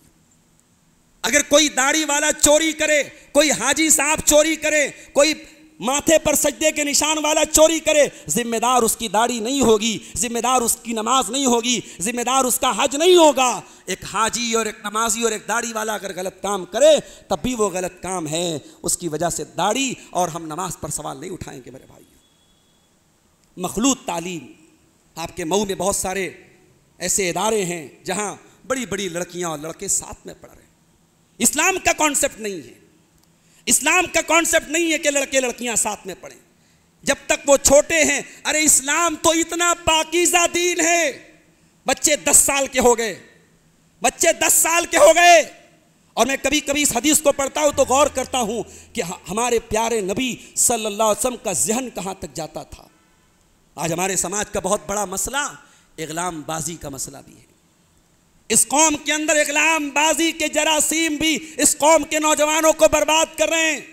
अगर कोई दाढ़ी वाला चोरी करे, कोई हाजी साहब चोरी करे, कोई माथे पर सज्जे के निशान वाला चोरी करे, जिम्मेदार उसकी दाढ़ी नहीं होगी, जिम्मेदार उसकी नमाज़ नहीं होगी, जिम्मेदार उसका हज नहीं होगा। एक हाजी और एक नमाजी और एक दाढ़ी वाला अगर गलत काम करे, तब भी वो गलत काम है। उसकी वजह से दाढ़ी और हम नमाज़ पर सवाल नहीं उठाएँगे मेरे भाई। मखलूत तालीम, आपके मऊ में बहुत सारे ऐसे इदारे हैं जहाँ बड़ी बड़ी लड़कियाँ और लड़के साथ में पढ़ रहे हैं। इस्लाम का कॉन्सेप्ट नहीं है। इस्लाम का कॉन्सेप्ट नहीं है कि लड़के लड़कियाँ साथ में पढ़ें। जब तक वो छोटे हैं, अरे इस्लाम तो इतना पाकिजा दीन है। बच्चे दस साल के हो गए। बच्चे दस साल के हो गए। और मैं कभी कभी इस हदीस को पढ़ता हूँ तो गौर करता हूँ कि हमारे प्यारे नबी सल्लल्लाहु अलैहि वसल्लम का जहन कहाँ तक जाता था। आज हमारे समाज का बहुत बड़ा मसला इगलाम बाजी का मसला भी है। इस कौम के अंदर इकलामबाजी के जरासीम भी इस कौम के नौजवानों को बर्बाद कर रहे हैं।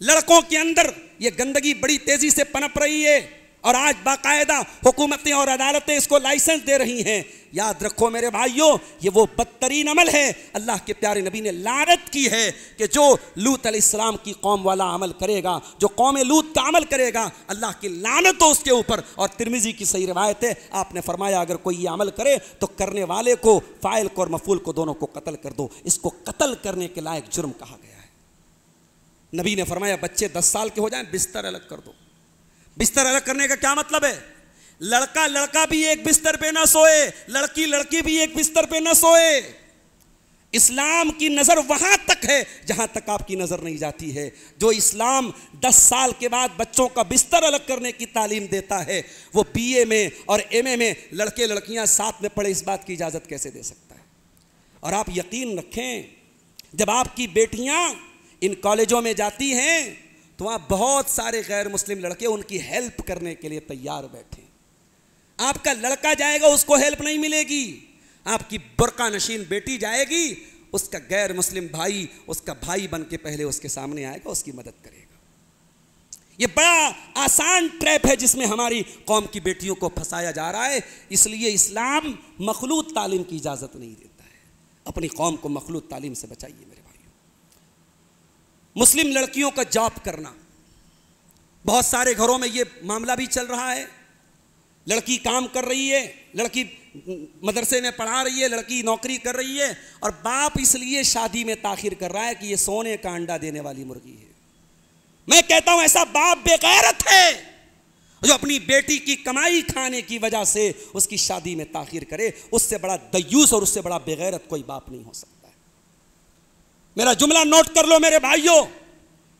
लड़कों के अंदर यह गंदगी बड़ी तेज़ी से पनप रही है और आज बाकायदा हुकूमतें और अदालतें इसको लाइसेंस दे रही हैं। याद रखो मेरे भाइयों, ये वो बदतरीन अमल है। अल्लाह के प्यारे नबी ने लानत की है कि जो लूत अलैहिस्सलाम की कौम वाला अमल करेगा, जो कौम लूत का अमल करेगा, अल्लाह की लानत हो उसके ऊपर। और तिरमिजी की सही रवायत है, आपने फरमाया, अगर कोई ये अमल करे तो करने वाले को, फ़ाइल को और मफूल को दोनों को कत्ल कर दो। इसको कत्ल करने के लायक जुर्म कहा गया है। नबी ने फरमाया, बच्चे दस साल के हो जाए, बिस्तर अलग कर दो। बिस्तर अलग करने का क्या मतलब है? लड़का लड़का भी एक बिस्तर पे ना सोए, लड़की लड़की भी एक बिस्तर पे ना सोए। इस्लाम की नज़र वहाँ तक है, जहाँ तक आपकी नज़र नहीं जाती है। जो इस्लाम 10 साल के बाद बच्चों का बिस्तर अलग करने की तालीम देता है, वो बीए में और एमए में लड़के लड़कियाँ साथ में पढ़े, इस बात की इजाज़त कैसे दे सकता है? और आप यकीन रखें, जब आपकी बेटियाँ इन कॉलेजों में जाती हैं तो वहाँ बहुत सारे गैर मुस्लिम लड़के उनकी हेल्प करने के लिए तैयार बैठे। आपका लड़का जाएगा, उसको हेल्प नहीं मिलेगी। आपकी बुरका नशीन बेटी जाएगी, उसका गैर मुस्लिम भाई, उसका भाई बन के पहले उसके सामने आएगा, उसकी मदद करेगा। ये बड़ा आसान ट्रैप है जिसमें हमारी कौम की बेटियों को फंसाया जा रहा है। इसलिए इस्लाम मखलूत तालीम की इजाज़त नहीं देता है। अपनी कौम को मखलूत तालीम से बचाइए मेरे मुस्लिम लड़कियों का जॉब करना। बहुत सारे घरों में ये मामला भी चल रहा है। लड़की काम कर रही है, लड़की मदरसे में पढ़ा रही है, लड़की नौकरी कर रही है और बाप इसलिए शादी में ताखिर कर रहा है कि ये सोने का अंडा देने वाली मुर्गी है। मैं कहता हूँ, ऐसा बाप बेगैरत है जो अपनी बेटी की कमाई खाने की वजह से उसकी शादी में ताखिर करे। उससे बड़ा दयूस और उससे बड़ा बेगैरत कोई बाप नहीं हो सकता है। मेरा जुमला नोट कर लो मेरे भाइयों,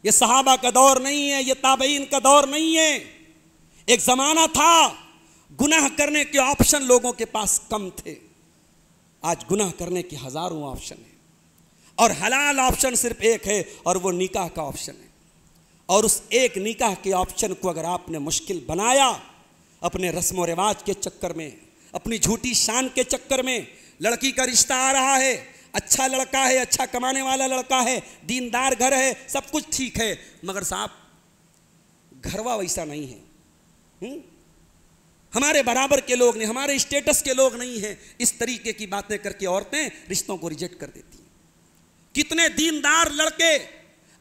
ये सहाबा का दौर नहीं है, ये ताबईन का दौर नहीं है। एक जमाना था गुनाह करने के ऑप्शन लोगों के पास कम थे। आज गुनाह करने के हज़ारों ऑप्शन है। और हलाल ऑप्शन सिर्फ़ एक है और वो निकाह का ऑप्शन है। और उस एक निकाह के ऑप्शन को अगर आपने मुश्किल बनाया, अपने रस्म रिवाज के चक्कर में, अपनी झूठी शान के चक्कर में, लड़की का रिश्ता आ रहा है अच्छा लड़का है अच्छा कमाने वाला लड़का है, दीनदार घर है, सब कुछ ठीक है, मगर साहब, घरवा वैसा नहीं है। हुँ? हमारे बराबर के लोग नहीं, हमारे स्टेटस के लोग नहीं हैं। इस तरीके की बातें करके औरतें रिश्तों को रिजेक्ट कर देती हैं। कितने दीनदार लड़के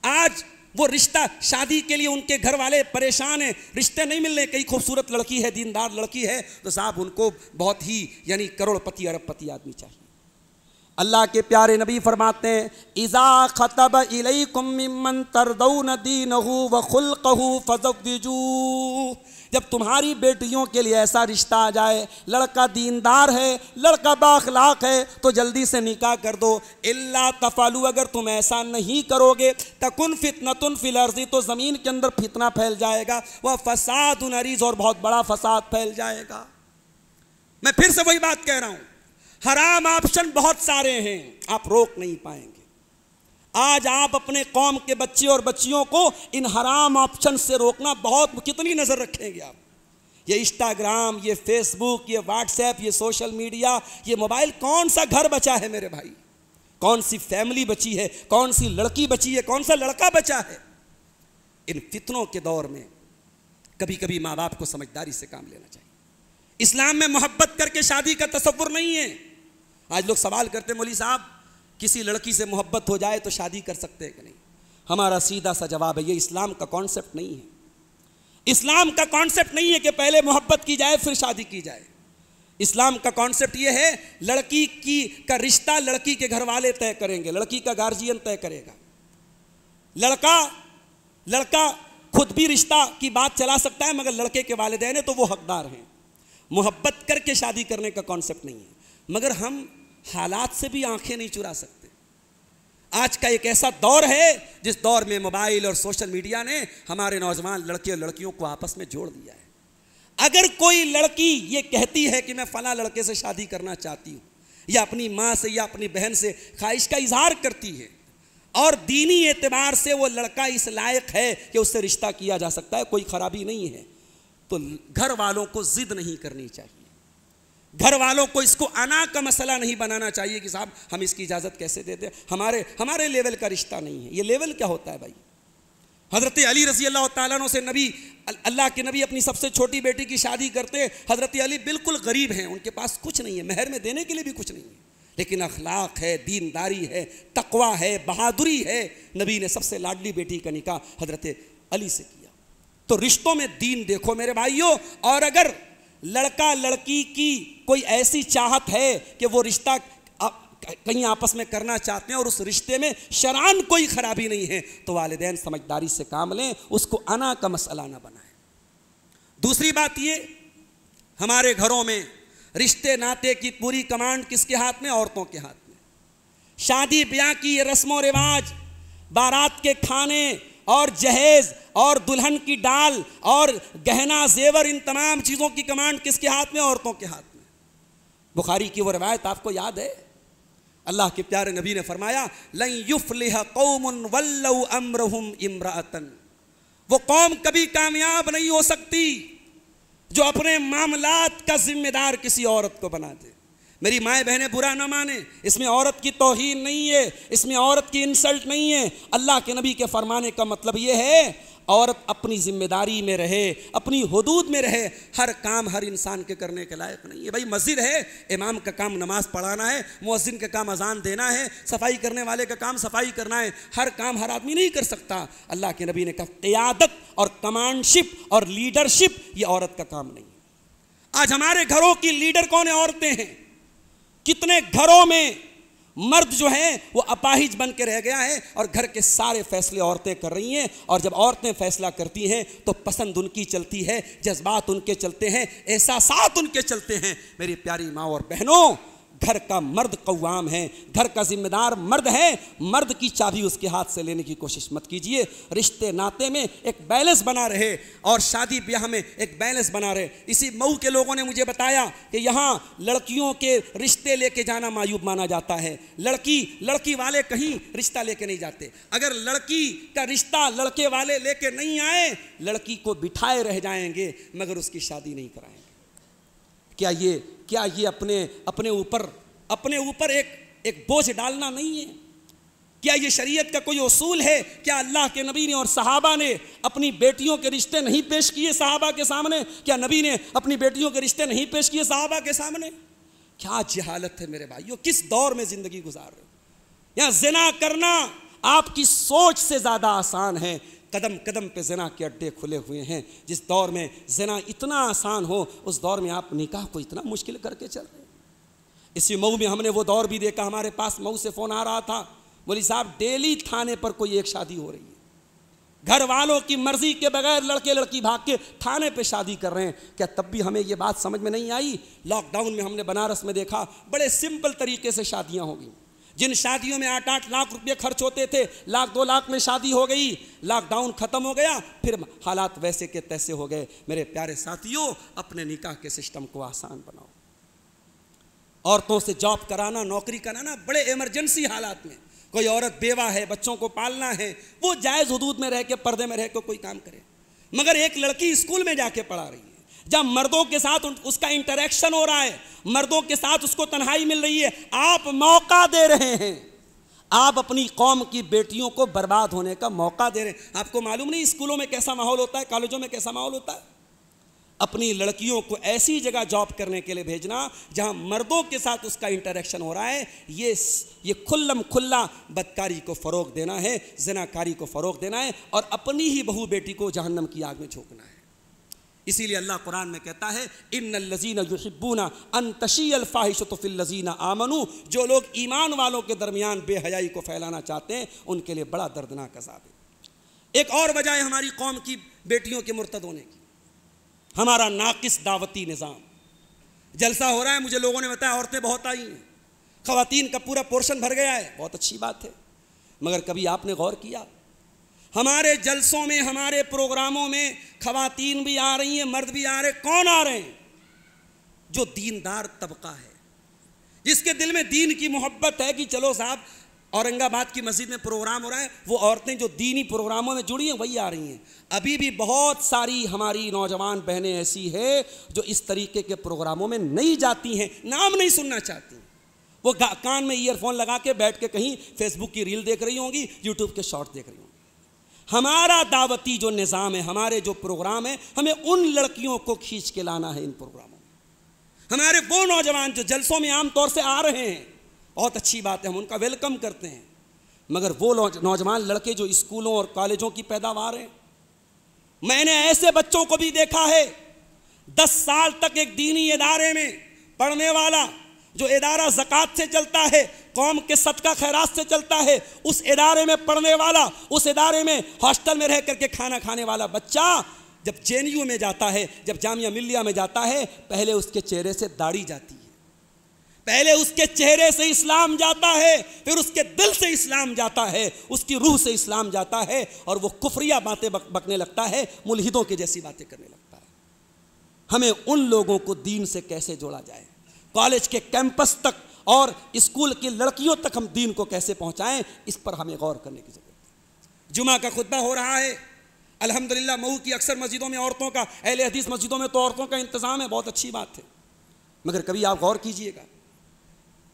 आज वो रिश्ता शादी के लिए उनके घर वाले परेशान हैं। रिश्ते नहीं मिल रहे कई खूबसूरत लड़की है, दीनदार लड़की है तो साहब उनको बहुत ही, यानी करोड़पति, अरबपति आदमी चाहिए। अल्लाह के प्यारे नबी फरमाते हैं, इज़ा खतब दीनहु व खुल्कहु फज़व्विजू। जब तुम्हारी बेटियों के लिए ऐसा रिश्ता आ जाए, लड़का दीनदार है, लड़का बाखलाक है तो जल्दी से निकाह कर दो। इल्ला तफालू, अगर तुम ऐसा नहीं करोगे, तकुन फितनतुन फिलर्जी तो ज़मीन के अंदर फितना फैल जाएगा, वह फसाद नरीज और बहुत बड़ा फसाद फैल जाएगा। मैं फिर से वही बात कह रहा हूँ। हराम ऑप्शन बहुत सारे हैं, आप रोक नहीं पाएँगे। आज आप अपने कौम के बच्चे और बच्चियों को इन हराम ऑप्शन से रोकना बहुत कितनी नज़र रखेंगे आप? ये इंस्टाग्राम ये फेसबुक ये व्हाट्सएप ये सोशल मीडिया ये मोबाइल कौन सा घर बचा है मेरे भाई? कौन सी फैमिली बची है? कौन सी लड़की बची है? कौन सा लड़का बचा है? इन फितनों के दौर में कभी कभी माँ बाप को समझदारी से काम लेना चाहिए। इस्लाम में मोहब्बत करके शादी का तस्वुर नहीं है। आज लोग सवाल करते मौली साहब किसी लड़की से मोहब्बत हो जाए तो शादी कर सकते हैं कि नहीं? हमारा सीधा सा जवाब है, ये इस्लाम का कॉन्सेप्ट नहीं है। इस्लाम का कॉन्सेप्ट नहीं है कि पहले मोहब्बत की जाए, फिर शादी की जाए। इस्लाम का कॉन्सेप्ट ये है, लड़की की, का रिश्ता लड़की के घर वाले तय करेंगे, लड़की का गार्जियन तय करेगा। लड़का लड़का खुद भी रिश्ता की बात चला सकता है, मगर लड़के के वालदेन है तो वो हकदार हैं। मोहब्बत करके शादी करने का कॉन्सेप्ट नहीं है। मगर हम हालात से भी आँखें नहीं चुरा सकते। आज का एक ऐसा दौर है, जिस दौर में मोबाइल और सोशल मीडिया ने हमारे नौजवान लड़के और लड़कियों को आपस में जोड़ दिया है। अगर कोई लड़की ये कहती है कि मैं फला लड़के से शादी करना चाहती हूँ, या अपनी माँ से या अपनी बहन से ख्वाहिश का इजहार करती है, और दीनी एतबार से वो लड़का इस लायक है कि उससे रिश्ता किया जा सकता है, कोई खराबी नहीं है तो घर वालों को जिद नहीं करनी चाहिए। घर वालों को इसको अना का मसला नहीं बनाना चाहिए कि साहब, हम इसकी इजाज़त कैसे देते हमारे हमारे लेवल का रिश्ता नहीं है। ये लेवल क्या होता है भाई? हज़रत अली रज़ी अल्लाह तु से नबी अल्लाह के नबी अपनी सबसे छोटी बेटी की शादी करते हज़रत अली बिल्कुल गरीब हैं, उनके पास कुछ नहीं है, महर में देने के लिए भी कुछ नहीं है। लेकिन अखलाक है, दीनदारी है, तकवा है, बहादुरी है। नबी ने सबसे लाडली बेटी का निकाह हज़रत अली से किया। तो रिश्तों में दीन देखो मेरे भाइयों, और अगर लड़का लड़की की कोई ऐसी चाहत है कि वो रिश्ता कहीं आपस में करना चाहते हैं और उस रिश्ते में शरान कोई खराबी नहीं है तो वालदेन समझदारी से काम लें, उसको अना का मसला ना बनाए। दूसरी बात ये, हमारे घरों में रिश्ते नाते की पूरी कमांड किसके हाथ में? औरतों के हाथ में। शादी ब्याह की ये रस्म रिवाज, बारात के खाने और जहेज और दुल्हन की डाल और गहना, जेवर, इन तमाम चीज़ों की कमांड किसके हाथ में? औरतों के हाथ में। बुखारी की वो रवायत आपको याद है? अल्लाह के प्यारे नबी ने फरमाया अमरहुम इमरातन वो कौम कभी कामयाब नहीं हो सकती जो अपने मामलात का जिम्मेदार किसी औरत को बना दे। मेरी माए बहनें बुरा ना माने। इसमें औरत की तोहीन नहीं है, इसमें औरत की इंसल्ट नहीं है। अल्लाह के नबी के फरमाने का मतलब ये है, औरत अपनी ज़िम्मेदारी में रहे, अपनी हदूद में रहे, हर काम हर इंसान के करने के लायक नहीं है। भाई, मस्जिद है, इमाम का काम नमाज़ पढ़ाना है, मुअज्जिन का काम अजान देना है, सफ़ाई करने वाले का काम सफ़ाई करना है, हर काम हर आदमी नहीं कर सकता। अल्लाह के नबी ने कहा, क़्यादत और कमांडशिप और लीडरशिप, ये औरत का काम नहीं आज हमारे घरों की लीडर कौन है औरतें हैं? कितने घरों में मर्द जो है, वो अपाहिज बन के रह गया है और घर के सारे फैसले औरतें कर रही हैं और जब औरतें फैसला करती हैं तो पसंद उनकी चलती है, जज्बात उनके चलते हैं एहसास उनके चलते हैं। मेरी प्यारी माँ और बहनों घर का मर्द कौवाम है, घर का जिम्मेदार मर्द है, मर्द की चाबी उसके हाथ से लेने की कोशिश मत कीजिए। रिश्ते नाते में एक बैलेंस बना रहे और शादी ब्याह में एक बैलेंस बना रहे। इसी मऊ के लोगों ने मुझे बताया कि यहाँ लड़कियों के रिश्ते लेके जाना मायूब माना जाता है। लड़की लड़की वाले कहीं रिश्ता लेके नहीं जाते। अगर लड़की का रिश्ता लड़के वाले लेके नहीं आए, लड़की को बिठाए रह जाएँगे, मगर उसकी शादी नहीं कराएँगे। क्या ये क्या ये अपने अपने ऊपर अपने ऊपर एक एक बोझ डालना नहीं है? क्या ये शरीयत का कोई असूल है? क्या अल्लाह के नबी ने और सहाबा ने अपनी बेटियों के रिश्ते नहीं पेश किए सहाबा के सामने? क्या नबी ने अपनी बेटियों के रिश्ते नहीं पेश किए सहाबा के सामने? क्या जहालत है मेरे भाइयों? किस दौर में ज़िंदगी गुजार रहे हो? यहाँ जिना करना आपकी सोच से ज़्यादा आसान है। कदम कदम पे जना के अड्डे खुले हुए हैं। जिस दौर में जना इतना आसान हो, उस दौर में आप निकाह को इतना मुश्किल करके चल रहे इसी मऊ में हमने वो दौर भी देखा, हमारे पास मऊ से फ़ोन आ रहा था। बोली, साहब, डेली थाने पर कोई एक शादी हो रही है। घर वालों की मर्ज़ी के बगैर लड़के लड़की भाग के थाने पे शादी कर रहे हैं। क्या तब भी हमें ये बात समझ में नहीं आई? लॉकडाउन में हमने बनारस में देखा, बड़े सिंपल तरीके से शादियाँ हो गई। जिन शादियों में आठ आठ लाख रुपये खर्च होते थे, लाख दो लाख में शादी हो गई लॉकडाउन खत्म हो गया, फिर हालात वैसे के तैसे हो गए। मेरे प्यारे साथियों, अपने निकाह के सिस्टम को आसान बनाओ। औरतों से जॉब कराना, नौकरी कराना, बड़े इमरजेंसी हालात में। कोई औरत बेवा है, बच्चों को पालना है, वो जायज़ हदूद में रह के, पर्दे में रह के कोई काम करे। मगर एक लड़की स्कूल में जाके पढ़ा रही जब मर्दों के साथ उसका इंटरेक्शन हो रहा है, मर्दों के साथ उसको तन्हाई मिल रही है, आप मौका दे रहे हैं। आप अपनी कौम की बेटियों को बर्बाद होने का मौका दे रहे हैं। आपको मालूम नहीं स्कूलों में कैसा माहौल होता है, कॉलेजों में कैसा माहौल होता है? अपनी लड़कियों को ऐसी जगह जॉब करने के लिए भेजना जहाँ मर्दों के साथ उसका इंटरेक्शन हो रहा है, ये ये खुल्लम खुल्ला बदकारी को फ़रोग देना है, जनाकारी को फ़रोग देना है और अपनी ही बहू बेटी को जहन्नम की आग में झोंकना है। इसीलिए अल्लाह कुरान में कहता है इन लजीन युहिब्बूना अन तशील फ़ाहिशतफ़िल्लजीना आमनू। जो लोग ईमान वालों के दरमियान बेहयाई को फैलाना चाहते हैं, उनके लिए बड़ा दर्दनाक अजाब है। एक और वजह है हमारी कौम की बेटियों के मुर्तद होने की। हमारा नाकिस दावती निज़ाम। जलसा हो रहा है, मुझे लोगों ने बताया, औरतें बहुत आई हैं। खातन का पूरा पोर्शन भर गया है। बहुत अच्छी बात है। मगर कभी आपने गौर किया? हमारे जलसों में, हमारे प्रोग्रामों में खवातीन भी आ रही हैं, मर्द भी आ रहे कौन आ रहे हैं? जो दीनदार तबका है। जिसके दिल में दीन की मोहब्बत है कि चलो साहब, औरंगाबाद की मस्जिद में प्रोग्राम हो रहा है, वो औरतें जो दीनी प्रोग्रामों में जुड़ी हैं, वही आ रही हैं। अभी भी बहुत सारी हमारी नौजवान बहनें ऐसी हैं जो इस तरीके के प्रोग्रामों में नहीं जाती हैं, नाम नहीं सुनना चाहती। वो कान में ईयरफोन लगा के बैठ के कहीं फेसबुक की रील देख रही होंगी यूट्यूब के शॉर्ट देख रही होंगी। हमारा दावती जो निज़ाम है, हमारे जो प्रोग्राम है, हमें उन लड़कियों को खींच के लाना है इन प्रोग्रामों में। हमारे वो नौजवान जो जलसों में आमतौर से आ रहे हैं, बहुत अच्छी बात है, हम उनका वेलकम करते हैं। मगर वो नौजवान लड़के जो स्कूलों और कॉलेजों की पैदावार हैं, मैंने ऐसे बच्चों को भी देखा है, दस साल तक एक दीनी इदारे में पढ़ने वाला जो इदारा जक़ात से चलता है कौम के सदका खैरात से चलता है उस इदारे में पढ़ने वाला उस इदारे में हॉस्टल में रह करके खाना खाने वाला बच्चा जब जे में जाता है जब जामिया मिल्लिया में जाता है पहले उसके चेहरे से दाढ़ी जाती है। पहले उसके चेहरे से इस्लाम जाता है फिर उसके दिल से इस्लाम जाता है उसकी रूह से इस्लाम जाता है और वो कुफरिया बातें बक, बकने लगता है मुलहिदों के जैसी बातें करने लगता है। हमें उन लोगों को दीन से कैसे जोड़ा जाए? कॉलेज के कैंपस तक और स्कूल की लड़कियों तक हम दीन को कैसे पहुंचाएँ, इस पर हमें गौर करने की ज़रूरत है। जुमा का खुतबा हो रहा है। अल्हम्दुलिल्लाह, मऊ की अक्सर मस्जिदों में औरतों का, अहले हदीस मस्जिदों में तो औरतों का इंतज़ाम है, बहुत अच्छी बात है। मगर कभी आप गौर कीजिएगा,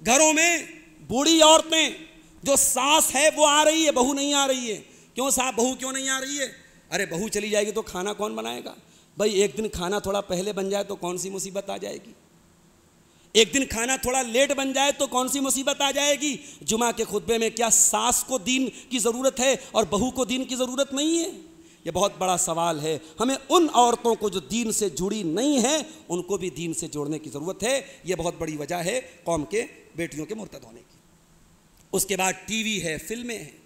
घरों में बूढ़ी औरतें, जो सास है, वो आ रही है, बहू नहीं आ रही है। क्यों साहब, बहू क्यों नहीं आ रही है? अरे, बहू चली जाएगी तो खाना कौन बनाएगा? भाई, एक दिन खाना थोड़ा पहले बन जाए तो कौन सी मुसीबत आ जाएगी? एक दिन खाना थोड़ा लेट बन जाए तो कौन सी मुसीबत आ जाएगी? जुमा के खुतबे में क्या सास को दीन की ज़रूरत है और बहू को दीन की ज़रूरत नहीं है? ये बहुत बड़ा सवाल है। हमें उन औरतों को जो दीन से जुड़ी नहीं हैं, उनको भी दीन से जोड़ने की ज़रूरत है। ये बहुत बड़ी वजह है कौम के बेटियों के मुर्तद होने की। उसके बाद टीवी है, फ़िल्में हैं।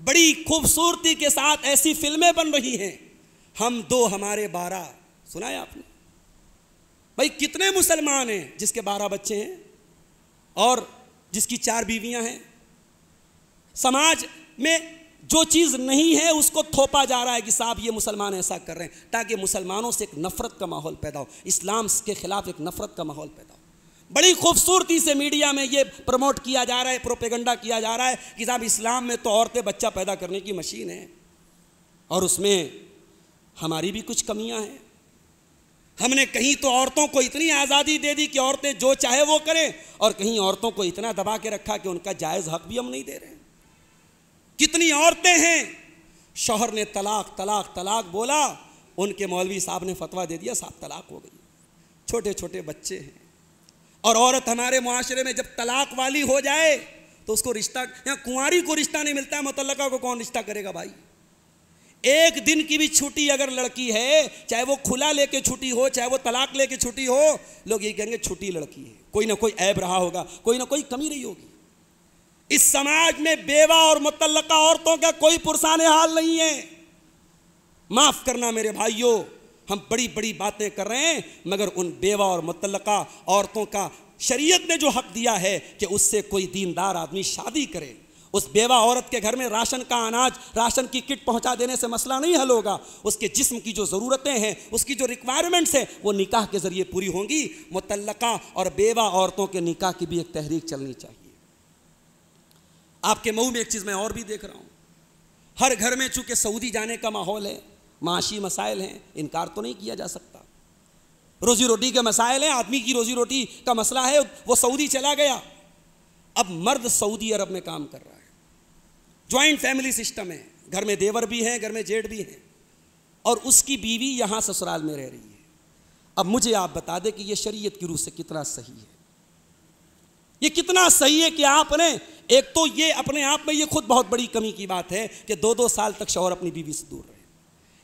बड़ी खूबसूरती के साथ ऐसी फ़िल्में बन रही हैं। हम दो हमारे बारह सुना है आपने? भाई कितने मुसलमान हैं जिसके बारह बच्चे हैं और जिसकी चार बीवियाँ हैं। समाज में जो चीज़ नहीं है उसको थोपा जा रहा है कि साहब ये मुसलमान ऐसा कर रहे हैं, ताकि मुसलमानों से एक नफरत का माहौल पैदा हो, इस्लाम के खिलाफ एक नफरत का माहौल पैदा हो। बड़ी खूबसूरती से मीडिया में ये प्रमोट किया जा रहा है, प्रोपेगंडा किया जा रहा है कि साहब इस्लाम में तो औरतें बच्चा पैदा करने की मशीन है, और उसमें हमारी भी कुछ कमियाँ हैं। हमने कहीं तो औरतों को इतनी आज़ादी दे दी कि औरतें जो चाहे वो करें, और कहीं औरतों को इतना दबा के रखा कि उनका जायज़ हक भी हम नहीं दे रहे कितनी औरतें हैं? शोहर ने तलाक तलाक तलाक बोला, उनके मौलवी साहब ने फतवा दे दिया, साहब तलाक हो गई। छोटे छोटे बच्चे हैं। और औरत हमारे मुआशरे में जब तलाक वाली हो जाए तो उसको रिश्ता, या कुंवारी को रिश्ता नहीं मिलता है मुतलका को कौन रिश्ता करेगा भाई? एक दिन की भी छुट्टी अगर लड़की है, चाहे वो खुला लेके छुट्टी हो, चाहे वो तलाक लेके छुट्टी हो, लोग ये कहेंगे छुट्टी लड़की है। कोई ना कोई ऐब रहा होगा, कोई ना कोई कमी रही होगी। इस समाज में बेवा और मुतलका औरतों का कोई पुरसान हाल नहीं है। माफ़ करना मेरे भाइयों, हम बड़ी बड़ी बातें कर रहे हैं, मगर उन बेवा और मुतलका औरतों का शरीयत ने जो हक दिया है कि उससे कोई दीनदार आदमी शादी करे। उस बेवा औरत के घर में राशन का अनाज, राशन की किट पहुँचा देने से मसला नहीं हल होगा। उसके जिस्म की जो ज़रूरतें हैं, उसकी जो रिक्वायरमेंट्स हैं, वो निकाह के ज़रिए पूरी होंगी। मुतलका और बेवा औरतों के निकाह की भी एक तहरीक चलनी चाहिए। आपके मऊ में एक चीज़ मैं और भी देख रहा हूँ। हर घर में चूँकि सऊदी जाने का माहौल है, माशी मसाइल हैं, इनकार तो नहीं किया जा सकता। रोजी रोटी के मसाइल हैं, आदमी की रोजी रोटी का मसला है, वो सऊदी चला गया। अब मर्द सऊदी अरब में काम कर रहा है। ज्वाइंट फैमिली सिस्टम है। घर में देवर भी हैं, घर में जेठ भी हैं। और उसकी बीवी यहाँ ससुराल में रह रही है। अब मुझे आप बता दें कि यह शरीयत की रूह से कितना सही है। ये कितना सही है कि आपने, एक तो ये अपने आप में ये खुद बहुत बड़ी कमी की बात है कि दो दो साल तक शौहर अपनी बीवी से दूर रहे।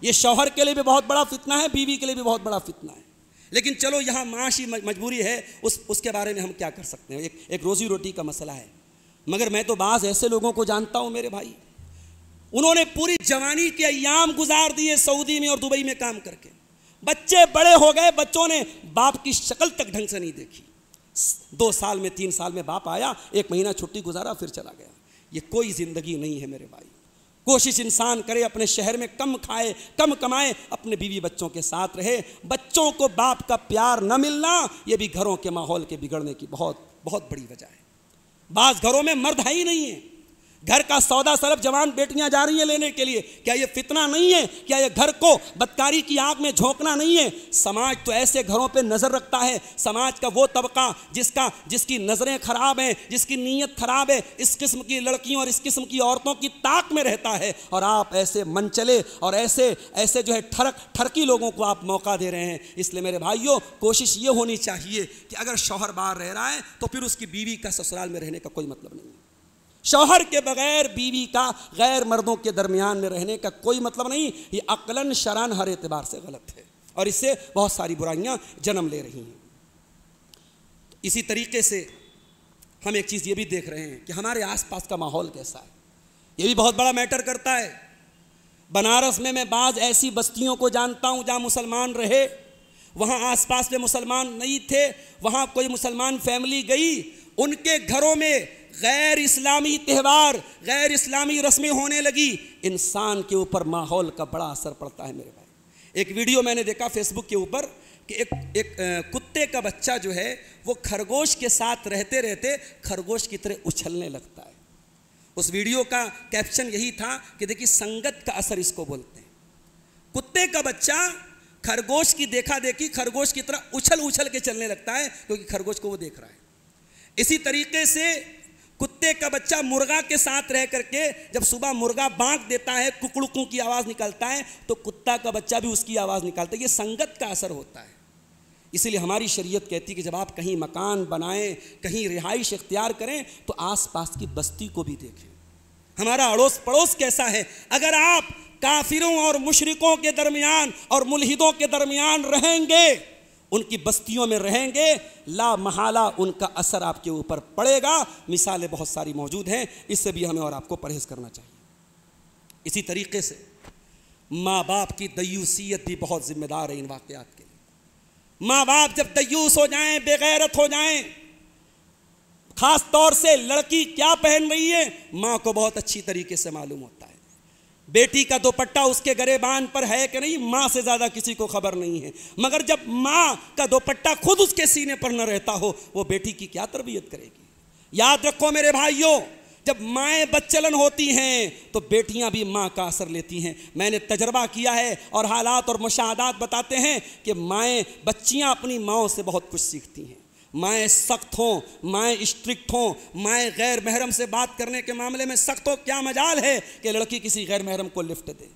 ये शौहर के लिए भी बहुत बड़ा फितना है, बीवी के लिए भी बहुत बड़ा फितना है। लेकिन चलो, यहाँ माशी मजबूरी है, उस, उसके बारे में हम क्या कर सकते हैं? एक एक रोज़ी रोटी का मसला है। मगर मैं तो बाज़ ऐसे लोगों को जानता हूँ मेरे भाई। उन्होंने पूरी जवानी के अयाम गुजार दिए सऊदी में और दुबई में काम करके। बच्चे बड़े हो गए, बच्चों ने बाप की शक्ल तक ढंग से नहीं देखी। दो साल में, तीन साल में बाप आया, एक महीना छुट्टी गुजारा, फिर चला गया। ये कोई ज़िंदगी नहीं है मेरे भाई। कोशिश इंसान करे, अपने शहर में कम खाए, कम कमाए, अपने बीवी बच्चों के साथ रहे। बच्चों को बाप का प्यार न मिलना, ये भी घरों के माहौल के बिगड़ने की बहुत बहुत बड़ी वजह है। बाज़ घरों में मर्द है ही नहीं है। घर का सौदा सरफ जवान बेटियाँ जा रही हैं लेने के लिए। क्या ये फितना नहीं है? क्या ये घर को बदकारी की आग में झोंकना नहीं है? समाज तो ऐसे घरों पे नज़र रखता है। समाज का वो तबका जिसका, जिसकी नज़रें खराब हैं, जिसकी नीयत खराब है, इस किस्म की लड़कियों और इस किस्म की औरतों की ताक में रहता है। और आप ऐसे मन चले और ऐसे ऐसे जो है ठरक, ठरकी लोगों को आप मौका दे रहे हैं। इसलिए मेरे भाइयों, कोशिश ये होनी चाहिए कि अगर शौहर बाहर रह रहा है तो फिर उसकी बीवी का ससुराल में रहने का कोई मतलब नहीं शौहर के बगैर बीवी का गैर मर्दों के दरमियान में रहने का कोई मतलब नहीं, ये अकलन शरान हर एतबार से गलत है और इससे बहुत सारी बुराइयाँ जन्म ले रही हैं। इसी तरीके से हम एक चीज़ ये भी देख रहे हैं कि हमारे आसपास का माहौल कैसा है। ये भी बहुत बड़ा मैटर करता है। बनारस में मैं बाज़ ऐसी बस्तियों को जानता हूँ जहाँ मुसलमान रहे, वहाँ आसपास में मुसलमान नहीं थे, वहाँ कोई मुसलमान फैमिली गई, उनके घरों में गैर इस्लामी त्यौहार, गैर इस्लामी रस्में होने लगी। इंसान के ऊपर माहौल का बड़ा असर पड़ता है मेरे भाई। एक वीडियो मैंने देखा फेसबुक के ऊपर कि एक एक कुत्ते का बच्चा जो है, वो खरगोश के साथ रहते रहते खरगोश की तरह उछलने लगता है। उस वीडियो का कैप्शन यही था कि देखिए, संगत का असर इसको बोलते हैं। कुत्ते का बच्चा खरगोश की देखा देखी खरगोश की तरह उछल उछल के चलने लगता है, क्योंकि खरगोश को वो देख रहा है। इसी तरीके से कुत्ते का बच्चा मुर्गा के साथ रह करके जब सुबह मुर्गा बांक देता है, कुकड़ुकों की आवाज़ निकलता है तो कुत्ता का बच्चा भी उसकी आवाज़ निकालता है। ये संगत का असर होता है। इसीलिए हमारी शरीयत कहती है कि जब आप कहीं मकान बनाएँ, कहीं रिहाइश इख्तियार करें तो आसपास की बस्ती को भी देखें। हमारा अड़ोस पड़ोस कैसा है? अगर आप काफिरों और मुशरकों के दरमियान और मुलहिदों के दरमियान रहेंगे उनकी बस्तियों में रहेंगे। ला महाला उनका असर आपके ऊपर पड़ेगा। मिसालें बहुत सारी मौजूद हैं। इससे भी हमें और आपको परहेज़ करना चाहिए। इसी तरीके से माँ बाप की दयूसीत भी बहुत जिम्मेदार है इन वाक़ात के लिए। माँ बाप जब दयूस हो जाएँ, बेगैरत हो जाएँ खास तौर से लड़की क्या पहन रही है, माँ को बहुत अच्छी तरीके से मालूम होता बेटी का दोपट्टा उसके गरेबान पर है कि नहीं, माँ से ज़्यादा किसी को खबर नहीं है। मगर जब माँ का दोपट्टा खुद उसके सीने पर न रहता हो, वो बेटी की क्या तरबियत करेगी? याद रखो मेरे भाइयों, जब माएँ बच्चलन होती हैं तो बेटियाँ भी माँ का असर लेती हैं। मैंने तजर्बा किया है और हालात और मुशाहदात बताते हैं कि माएँ बच्चियाँ अपनी माओ से बहुत कुछ सीखती हैं। माएँ सख्त हों माएँ स्ट्रिक्ट हों माएँ गैर महरम से बात करने के मामले में सख्त हो, क्या मजाल है कि लड़की किसी गैर महरम को लिफ्ट दे?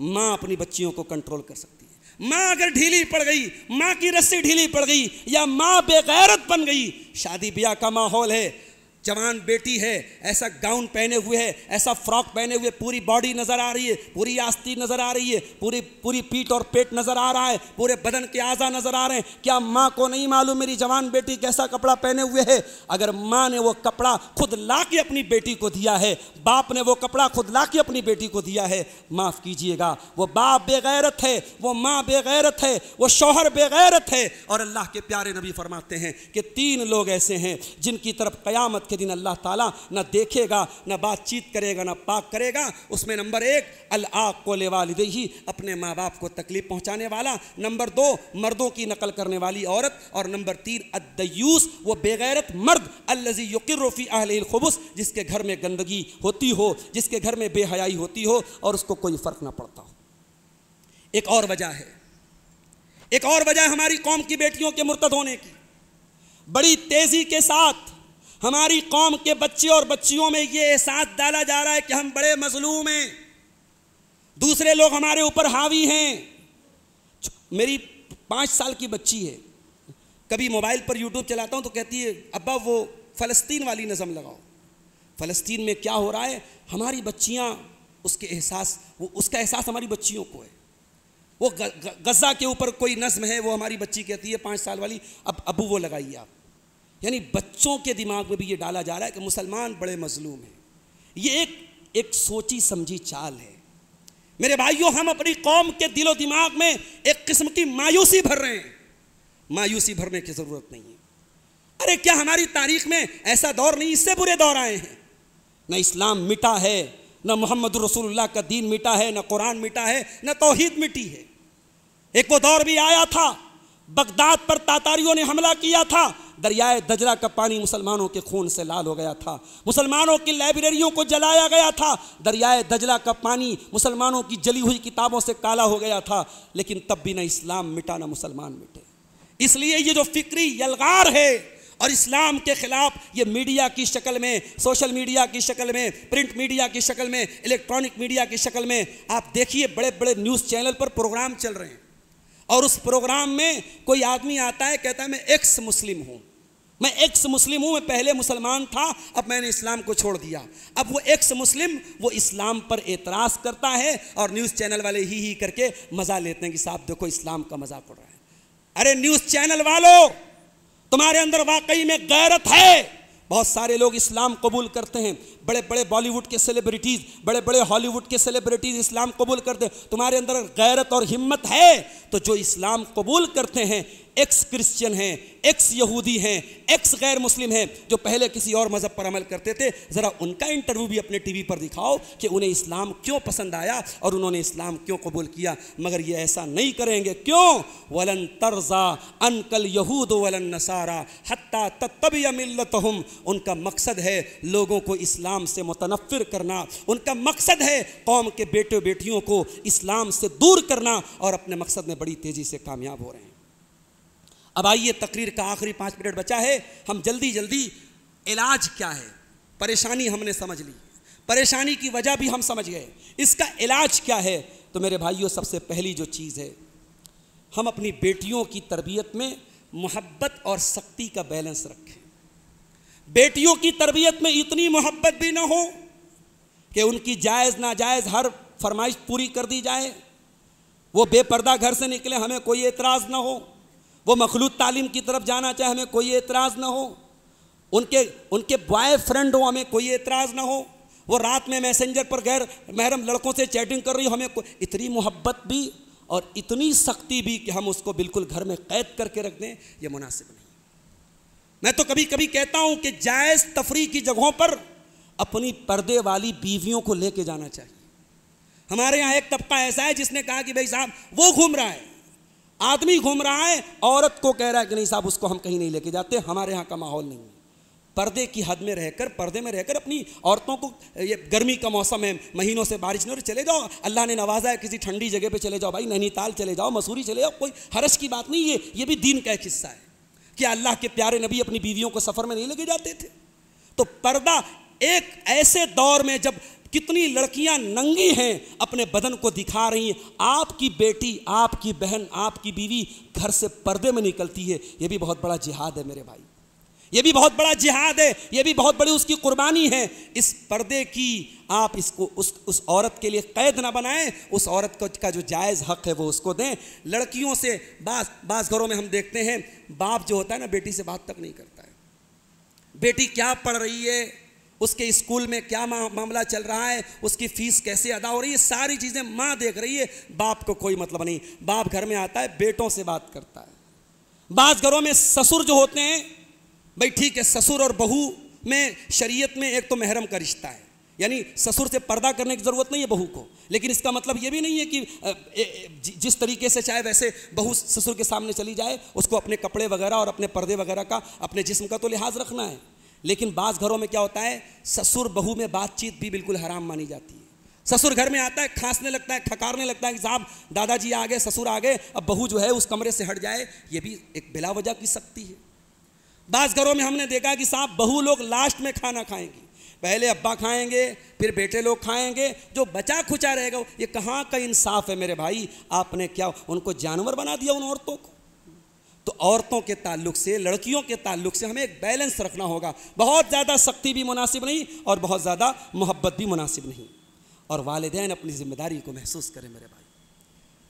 माँ अपनी बच्चियों को कंट्रोल कर सकती है। माँ अगर ढीली पड़ गई, माँ की रस्सी ढीली पड़ गई, या माँ बेगैरत बन गई, शादी ब्याह का माहौल है जवान बेटी है, ऐसा गाउन पहने हुए है, ऐसा फ्रॉक पहने हुए, पूरी बॉडी नज़र आ रही है, पूरी आस्ती नज़र आ रही है, पूरी पूरी पीठ और पेट नज़र आ रहा है, पूरे बदन के आज़ा नज़र आ रहे हैं। क्या माँ को नहीं मालूम मेरी जवान बेटी कैसा कपड़ा पहने हुए है? अगर माँ ने वो कपड़ा खुद ला के अपनी बेटी को दिया है, बाप ने वो कपड़ा खुद ला के अपनी बेटी को दिया है, माफ़ कीजिएगा, वो बाप बेगैरत है, वो माँ बेगैरत है, वो शोहर बेगैरत है। और अल्लाह के प्यारे नबी फरमाते हैं कि तीन लोग ऐसे हैं जिनकी तरफ़ क़यामत के दिन अल्लाह ताला न देखेगा, ना बातचीत करेगा, ना पाक करेगा। उसमें नंबर एक अलाक को लेवालदे ही अपने माँ बाप को तकलीफ़ पहुँचाने वाला। नंबर दो, मर्दों की नकल करने वाली औरत। और नंबर तीन, अद्दयूस, वो बेगैरत मर्द। अल्लजी यकिरफ़ी अहलखबुस जिसके घर में गंदगी होती हो, जिसके घर में बेहयाई होती हो, और उसको कोई फ़र्क ना पड़ता हो। एक और वजह है। एक और वजह हमारी कौम की बेटियों के मुर्तद होने की। बड़ी तेज़ी के साथ हमारी कौम के बच्चे और बच्चियों में ये एहसास डाला जा रहा है कि हम बड़े मजलूम हैं। दूसरे लोग हमारे ऊपर हावी हैं। मेरी पाँच साल की बच्ची है। कभी मोबाइल पर यूट्यूब चलाता हूँ तो कहती है, अब्बा, वो फ़लस्तीन वाली नज़म लगाओ। फ़लस्तीन में क्या हो रहा है? हमारी बच्चियाँ, उसके एहसास, वो, उसका एहसास हमारी बच्चियों को है। वो गज़ा के ऊपर कोई नज़म है, वो हमारी बच्ची कहती है, पाँच साल वाली, अब, अबू, वो लगाइए आप। यानी बच्चों के दिमाग में भी ये डाला जा रहा है कि मुसलमान बड़े मजलूम हैं। ये एक एक सोची समझी चाल है। मेरे भाइयों, हम अपनी कौम के दिलो दिमाग में एक किस्म की मायूसी भर रहे हैं। मायूसी भरने की ज़रूरत नहीं है। अरे, क्या हमारी तारीख में ऐसा दौर नहीं, इससे बुरे दौर आए हैं। न इस्लाम मिटा है, न मोहम्मद रसूलुल्लाह का दीन मिटा है, न कुरान मिटा है, न तोहीद मिटी है। एक वो दौर भी आया था, बगदाद पर तातारियों ने हमला किया था दरियाए दजरा का पानी मुसलमानों के खून से लाल हो गया था। मुसलमानों की लाइब्रेरियों को जलाया गया था। दरियाए दजरा का पानी मुसलमानों की जली हुई किताबों से काला हो गया था। लेकिन तब भी ना इस्लाम मिटा, ना मुसलमान मिटे। इसलिए ये जो फिक्री यलगार है और इस्लाम के ख़िलाफ़ ये मीडिया की शक्ल में, सोशल मीडिया की शक्ल में, प्रिंट मीडिया की शक्ल में, इलेक्ट्रॉनिक मीडिया की शक्ल में, आप देखिए बड़े बड़े न्यूज़ चैनल पर प्रोग्राम चल रहे हैं। और उस प्रोग्राम में कोई आदमी आता है, कहता है, मैं एक्स मुस्लिम हूँ। मैं एक्स मुस्लिम हूँ, मैं पहले मुसलमान था, अब मैंने इस्लाम को छोड़ दिया। अब वो एक्स मुस्लिम वो इस्लाम पर एतराज़ करता है और न्यूज़ चैनल वाले ही ही करके मज़ा लेते हैं कि साहब देखो, इस्लाम का मज़ाक उड़ रहा है। अरे न्यूज़ चैनल वालों, तुम्हारे अंदर वाकई में गैरत है। बहुत सारे लोग इस्लाम कबूल करते हैं। बड़े बड़े बॉलीवुड के सेलिब्रिटीज़ बड़े बड़े हॉलीवुड के सेलिब्रिटीज़ इस्लाम कबूल करते तुम्हारे अंदर गैरत और हिम्मत है? तो जो इस्लाम कबूल करते हैं एक्स क्रिश्चियन हैं एक्स यहूदी हैं एक्स गैर मुस्लिम हैं, जो पहले किसी और मज़हब पर अमल करते थे, ज़रा उनका इंटरव्यू भी अपने टीवी पर दिखाओ कि उन्हें इस्लाम क्यों पसंद आया और उन्होंने इस्लाम क्यों कबूल किया। मगर ये ऐसा नहीं करेंगे। क्यों? वलन तर्जा अनकल यहूद वलन नसारा हत्ता तत्तबी मिलत उनका मकसद है लोगों को इस्लाम से मुतनफ़िर करना उनका मकसद है कौम के बेटे बेटियों को इस्लाम से दूर करना और अपने मकसद में बड़ी तेज़ी से कामयाब हो रहे हैं। अब आइए तकरीर का आखिरी पाँच मिनट बचा है। हम जल्दी जल्दी, इलाज क्या है? परेशानी हमने समझ ली। परेशानी की वजह भी हम समझ गए। इसका इलाज क्या है? तो मेरे भाइयों, सबसे पहली जो चीज़ है, हम अपनी बेटियों की तरबियत में मोहब्बत और सख्ती का बैलेंस रखें। बेटियों की तरबियत में इतनी मोहब्बत भी ना हो कि उनकी जायज़ नाजायज़ हर फरमाइश पूरी कर दी जाए। वो बेपर्दा घर से निकले, हमें कोई एतराज़ ना हो। वो मखलूत तालीम की तरफ़ जाना चाहे, हमें कोई एतराज़ ना हो। उनके उनके बॉयफ्रेंड हो, हमें कोई एतराज़ ना हो। वो रात में मैसेंजर पर गैर महरम लड़कों से चैटिंग कर रही हो, हमें इतनी मोहब्बत भी और इतनी सख्ती भी कि हम उसको बिल्कुल घर में कैद करके रख दें यह मुनासिब नहीं। मैं तो कभी कभी कहता हूँ कि जायज़ तफरी की जगहों पर अपनी पर्दे वाली बीवियों को लेके जाना चाहिए। हमारे यहाँ एक तबका ऐसा है जिसने कहा कि भाई साहब, वो घूम रहा है, आदमी घूम रहा है, औरत को कह रहा है कि नहीं साहब, उसको हम कहीं नहीं लेके जाते, हमारे यहाँ का माहौल नहीं है। पर्दे की हद में रहकर, पर्दे में रहकर अपनी औरतों को, ये गर्मी का मौसम है, महीनों से बारिश नहीं हो रही, चले जाओ, अल्लाह ने नवाजा है किसी ठंडी जगह पे चले जाओ, भाई नैनीताल चले जाओ, मसूरी चले जाओ, कोई हरस की बात नहीं है ये भी दीन का एक हिस्सा है। क्या अल्लाह के प्यारे नबी अपनी बीवियों को सफ़र में नहीं लेके जाते थे। तो पर्दा एक ऐसे दौर में जब कितनी लड़कियाँ नंगी हैं, अपने बदन को दिखा रही हैं, आपकी बेटी, आपकी बहन, आपकी बीवी घर से पर्दे में निकलती है यह भी बहुत बड़ा जिहाद है मेरे भाई। ये भी बहुत बड़ा जिहाद है, ये भी बहुत बड़ी उसकी कुर्बानी है। इस पर्दे की आप इसको उस उस औरत के लिए कैद ना बनाएँ, उस औरत को का जो जायज़ हक है वो उसको दें। लड़कियों से बास बास घरों में हम देखते हैं, बाप जो होता है ना, बेटी से बात तक नहीं करता है। बेटी क्या पढ़ रही है, उसके स्कूल में क्या मामला चल रहा है, उसकी फ़ीस कैसे अदा हो रही है, सारी चीज़ें माँ देख रही है। बाप को कोई मतलब नहीं। बाप घर में आता है, बेटों से बात करता है। बास घरों में ससुर जो होते हैं भाई ठीक है, ससुर और बहू में, शरीयत में एक तो महरम का रिश्ता है। यानी ससुर से पर्दा करने की ज़रूरत नहीं है बहू को। लेकिन इसका मतलब ये भी नहीं है कि जिस तरीके से चाहे वैसे बहू ससुर के सामने चली जाए, उसको अपने कपड़े वगैरह और अपने पर्दे वगैरह का, अपने जिस्म का तो लिहाज रखना है। लेकिन बाज़ घरों में क्या होता है, ससुर बहू में बातचीत भी बिल्कुल हराम मानी जाती है। ससुर घर में आता है, खांसने लगता है खकारने लगता है कि साहब, दादाजी आ गए, ससुर आ गए, अब बहू जो है उस कमरे से हट जाए, ये भी एक बिला वजह की सकती है। बास घरों में हमने देखा कि साहब बहू लोग लास्ट में खाना खाएँगी। पहले अब्बा खाएँगे, फिर बेटे लोग खाएँगे, जो बचा खुचा रहेगा, ये कहाँ का इंसाफ है मेरे भाई? आपने क्या उनको जानवर बना दिया उन औरतों को? तो औरतों के ताल्लुक से, लड़कियों के ताल्लुक से हमें एक बैलेंस रखना होगा। बहुत ज़्यादा सख्ती भी मुनासिब नहीं और बहुत ज़्यादा मोहब्बत भी मुनासिब नहीं। और वालदेन अपनी ज़िम्मेदारी को महसूस करें मेरे भाई।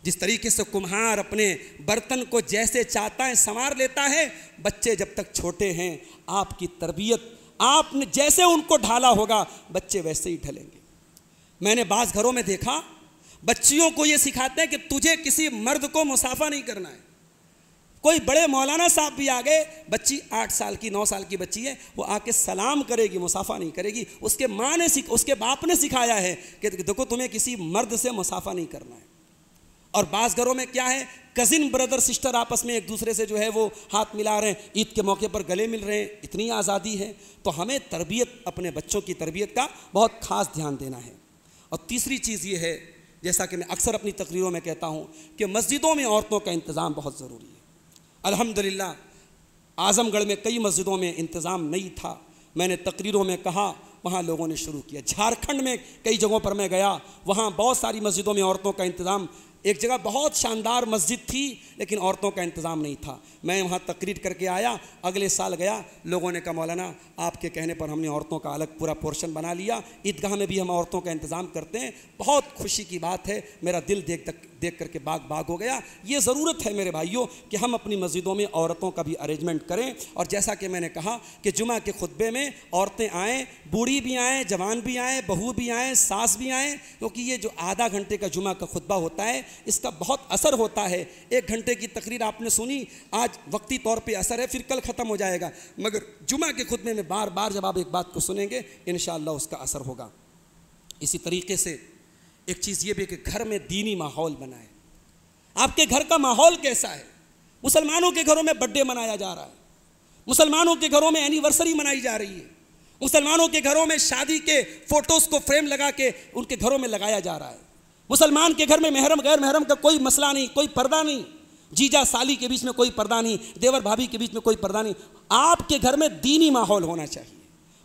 जिस तरीके से कुम्हार अपने बर्तन को जैसे चाहता है संवार लेता है, बच्चे जब तक छोटे हैं, आपकी तरबियत आपने जैसे उनको ढाला होगा, बच्चे वैसे ही ढलेंगे। मैंने बाज़ घरों में देखा, बच्चियों को ये सिखाते हैं कि तुझे किसी मर्द को मुसाफा नहीं करना है। कोई बड़े मौलाना साहब भी आ गए, बच्ची आठ साल की, नौ साल की बच्ची है, वो आके सलाम करेगी, मुसाफा नहीं करेगी। उसके माँ ने उसके बाप ने सिखाया है कि देखो तुम्हें किसी मर्द से मुसाफा नहीं करना है। और बास घरों में क्या है? कजिन ब्रदर सिस्टर आपस में एक दूसरे से जो है वो हाथ मिला रहे हैं। ईद के मौके पर गले मिल रहे हैं। इतनी आज़ादी है। तो हमें तरबियत, अपने बच्चों की तरबियत का बहुत ख़ास ध्यान देना है। और तीसरी चीज़ ये है, जैसा कि मैं अक्सर अपनी तकरीरों में कहता हूँ कि मस्जिदों में औरतों का इंतज़ाम बहुत ज़रूरी है। अलहमदिल्ला आज़मगढ़ में कई मस्जिदों में इंतज़ाम नहीं था। मैंने तकरीरों में कहा, वहाँ लोगों ने शुरू किया। झारखंड में कई जगहों पर मैं गया। वहाँ बहुत सारी मस्जिदों में औरतों का इंतज़ाम एक जगह बहुत शानदार मस्जिद थी, लेकिन औरतों का इंतज़ाम नहीं था। मैं वहाँ तकरीर करके आया, अगले साल गया, लोगों ने कहा, मौलाना, आपके कहने पर हमने औरतों का अलग पूरा पोर्शन बना लिया। ईदगाह में भी हम औरतों का इंतज़ाम करते हैं। बहुत खुशी की बात है, मेरा दिल देख तक, देख करके बाग बाग हो गया। ये ज़रूरत है मेरे भाइयों, कि हम अपनी मस्जिदों में औरतों का भी अरेंजमेंट करें। और जैसा कि मैंने कहा कि जुमा के खुतबे में औरतें आएँ, बूढ़ी भी आएँ, जवान भी आएँ, बहू भी आएँ, सास भी आएँ, क्योंकि ये जो आधा घंटे का जुमा का खुतबा होता है इसका बहुत असर होता है। एक घंटे की तकरीर आपने सुनी, आज वक्ती तौर पर असर है, फिर कल ख़त्म हो जाएगा। मगर जुमा के खुतबे में बार बार जब आप एक बात को सुनेंगे इन उसका असर होगा। इसी तरीके से एक चीज़ ये भी कि घर में दीनी माहौल बनाए। आपके घर का माहौल कैसा है? मुसलमानों के घरों में बर्थडे मनाया जा रहा है। मुसलमानों के घरों में एनिवर्सरी मनाई जा रही है। मुसलमानों के घरों में शादी के फ़ोटोज़ को फ्रेम लगा के उनके घरों में लगाया जा रहा है। मुसलमान के घर में महरम, गैर महरम का कोई मसला नहीं, कोई पर्दा नहीं। जीजा साली के बीच में कोई पर्दा नहीं, देवर भाभी के बीच में कोई पर्दा नहीं। आपके घर में दीनी माहौल होना चाहिए।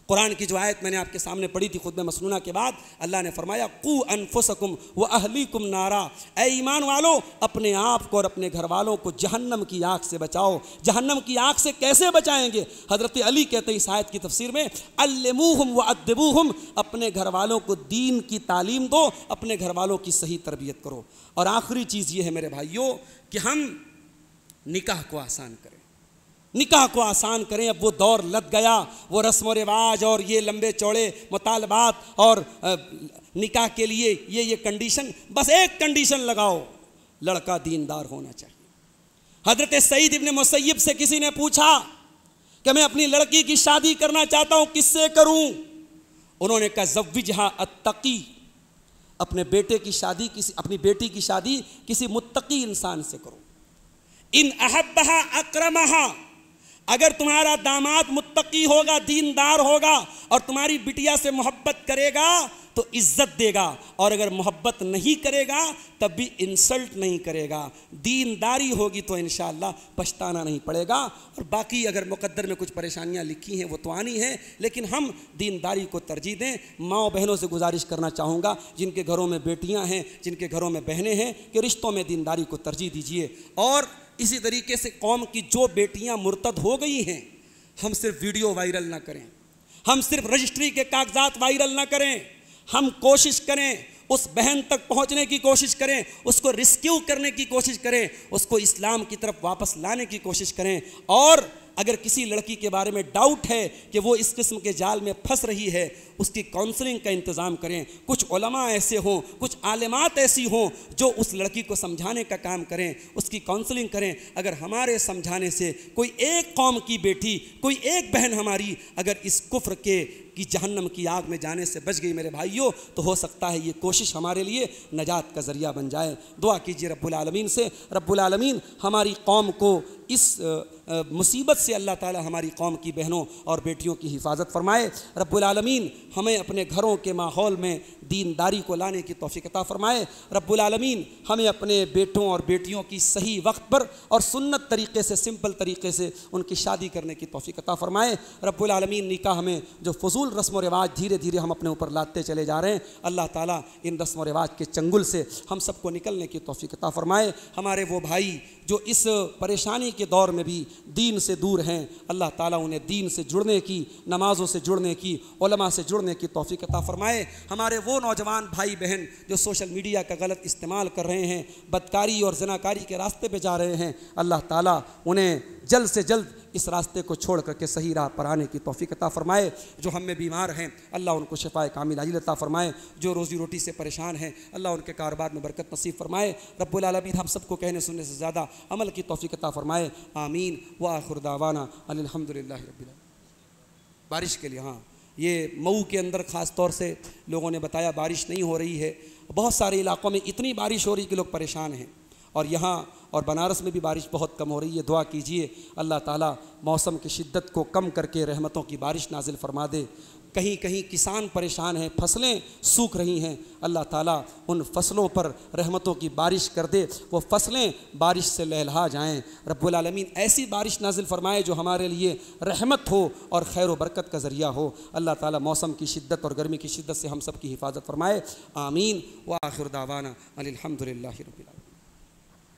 कुरान की जो आयत मैंने आपके सामने पढ़ी थी खुद में मसनूना के बाद, अल्लाह ने फरमाया, कु अनफुसकुम व अहली कुम नारा। ए ईमान वालों, अपने आप को और अपने घर वालों को जहन्नम की आग से बचाओ। जहन्नम की आग से कैसे बचाएँगे? हज़रत अली कहते हैं इस आयत की तफसीर में, अल्लमूहम व अदबूहम अपने घर वालों को दीन की तालीम दो, अपने घर वालों की सही तरबियत करो। और आखिरी चीज़ ये है मेरे भाइयों, कि हम निकाह को आसान करें। निकाह को आसान करें। अब वो दौर लग गया। वो रस्म व रिवाज और ये लंबे चौड़े मुतालबात और निकाह के लिए ये ये कंडीशन बस एक कंडीशन लगाओ, लड़का दीनदार होना चाहिए। हज़रत सईद इब्ने मुसैब से किसी ने पूछा कि मैं अपनी लड़की की शादी करना चाहता हूँ, किससे करूँ? उन्होंने कहा, जव्विजहा अत्तकी। अपने बेटे की शादी किसी, अपनी बेटी की शादी किसी मुत्तकी इंसान से करो। इन अहबहा अक्रमहा। अगर तुम्हारा दामाद मुत्तकी होगा, दीनदार होगा और तुम्हारी बिटिया से मोहब्बत करेगा तो इज़्ज़त देगा। और अगर मोहब्बत नहीं करेगा, तब भी इंसल्ट नहीं करेगा। दीनदारी होगी तो इन पछताना नहीं पड़ेगा। और बाकी अगर मुकद्दर में कुछ परेशानियाँ लिखी हैं, वो तो आनी है। लेकिन हम दीनदारी को तरजीह दें। माओ बहनों से गुजारिश करना चाहूँगा, जिनके घरों में बेटियाँ हैं, जिनके घरों में बहनें हैं, कि रिश्तों में दीनदारी को तरजीह दीजिए। और इसी तरीके से कौम की जो बेटियाँ मुर्तद हो गई हैं, हम सिर्फ़ वीडियो वायरल ना करें। हम सिर्फ़ रजिस्ट्री के कागजात वायरल ना करें। हम कोशिश करें उस बहन तक पहुँचने की कोशिश करें, उसको रिस्क्यू करने की कोशिश करें, उसको इस्लाम की तरफ़ वापस लाने की कोशिश करें और अगर किसी लड़की के बारे में डाउट है कि वो इस किस्म के जाल में फंस रही है, उसकी काउंसलिंग का इंतज़ाम करें। कुछ उलमा ऐसे हों, कुछ आलमात ऐसी हों जो उस लड़की को समझाने का काम करें, उसकी काउंसलिंग करें। अगर हमारे समझाने से कोई एक कौम की बेटी, कोई एक बहन हमारी अगर इस कुफ्र के की जहन्नम की आग में जाने से बच गई मेरे भाइयों तो हो सकता है ये कोशिश हमारे लिए नजात का ज़रिया बन जाए। दुआ कीजिए रब्बुल आलमीन से। रब्बुल आलमीन, हमारी कौम को इस मुसीबत से अल्लाह ताला हमारी कौम की बहनों और बेटियों की हिफाजत फरमाए। रब्बुल आलमीन, हमें अपने घरों के माहौल में दीनदारी को लाने की तोफ़ीकता फ़रमाए। रब्बुल आलमीन, हमें अपने बेटों और बेटियों की सही वक्त पर और सुन्नत तरीके से, सिंपल तरीके से उनकी शादी करने की तोफ़ीकता फ़रमाए। रब्बुल आलमीन, निकाह में जो फजूल रस्म व रिवाज धीरे धीरे हम अपने ऊपर लादते चले जा रहे हैं। अल्लाह ताला इन रस्म रिवाज के चंगुल से हम सबको निकलने की तोफ़ीकता फ़रमाए। हमारे वो भाई जो इस परेशानी के दौर में भी दीन से दूर हैं, अल्लाह ताला उन्हें दीन से जुड़ने की, नमाज़ों से जुड़ने की, उलमा से जुड़ने की तोफ़ी अता फ़रमाए। हमारे वो नौजवान भाई बहन जो सोशल मीडिया का गलत इस्तेमाल कर रहे हैं, बदकारी और जनाकारी के रास्ते पर जा रहे हैं, अल्लाह ताला उन्हें जल्द से जल्द इस रास्ते को छोड़ करके सही राह पर आने की तोफ़ी अता फ़रमाए। जो हम में बीमार हैं, अल्लाह उनको शफ़ा कामिल अजील अता फ़रमाए। जो रोज़ी रोटी से परेशान हैं, अल्लाह उनके कारोबार में बरकत नसीब फ़रमाए। रब्बुल आलमीन हम सबको कहने सुनने से ज़्यादा अमल की तोफ़ी अता फ़रमाए। आमीन व आखुरदावाना अलहमदिल्ला बारिश के लिए हाँ ये मऊ के अंदर ख़ास तौर से लोगों ने बताया बारिश नहीं हो रही है। बहुत सारे इलाक़ों में इतनी बारिश हो रही कि लोग परेशान हैं। और यहाँ और बनारस में भी बारिश बहुत कम हो रही है। दुआ कीजिए, अल्लाह ताला मौसम की शिद्दत को कम करके रहमतों की बारिश नाजिल फरमा दे। कहीं कहीं किसान परेशान हैं, फ़सलें सूख रही हैं। अल्लाह ताला उन फ़सलों पर रहमतों की बारिश कर दे, वो फ़सलें बारिश से लहलहा जाएँ। रब्बुल आलमीन ऐसी बारिश नाजिल फरमाए जो हमारे लिए रहमत हो और खैर व बरकत का ज़रिया हो। अल्लाह ताला मौसम की शिद्दत और गर्मी की शिद्दत से हम सब की हिफाजत फरमाए। आमीन। व आखिर दावाना अलहमदिल्ला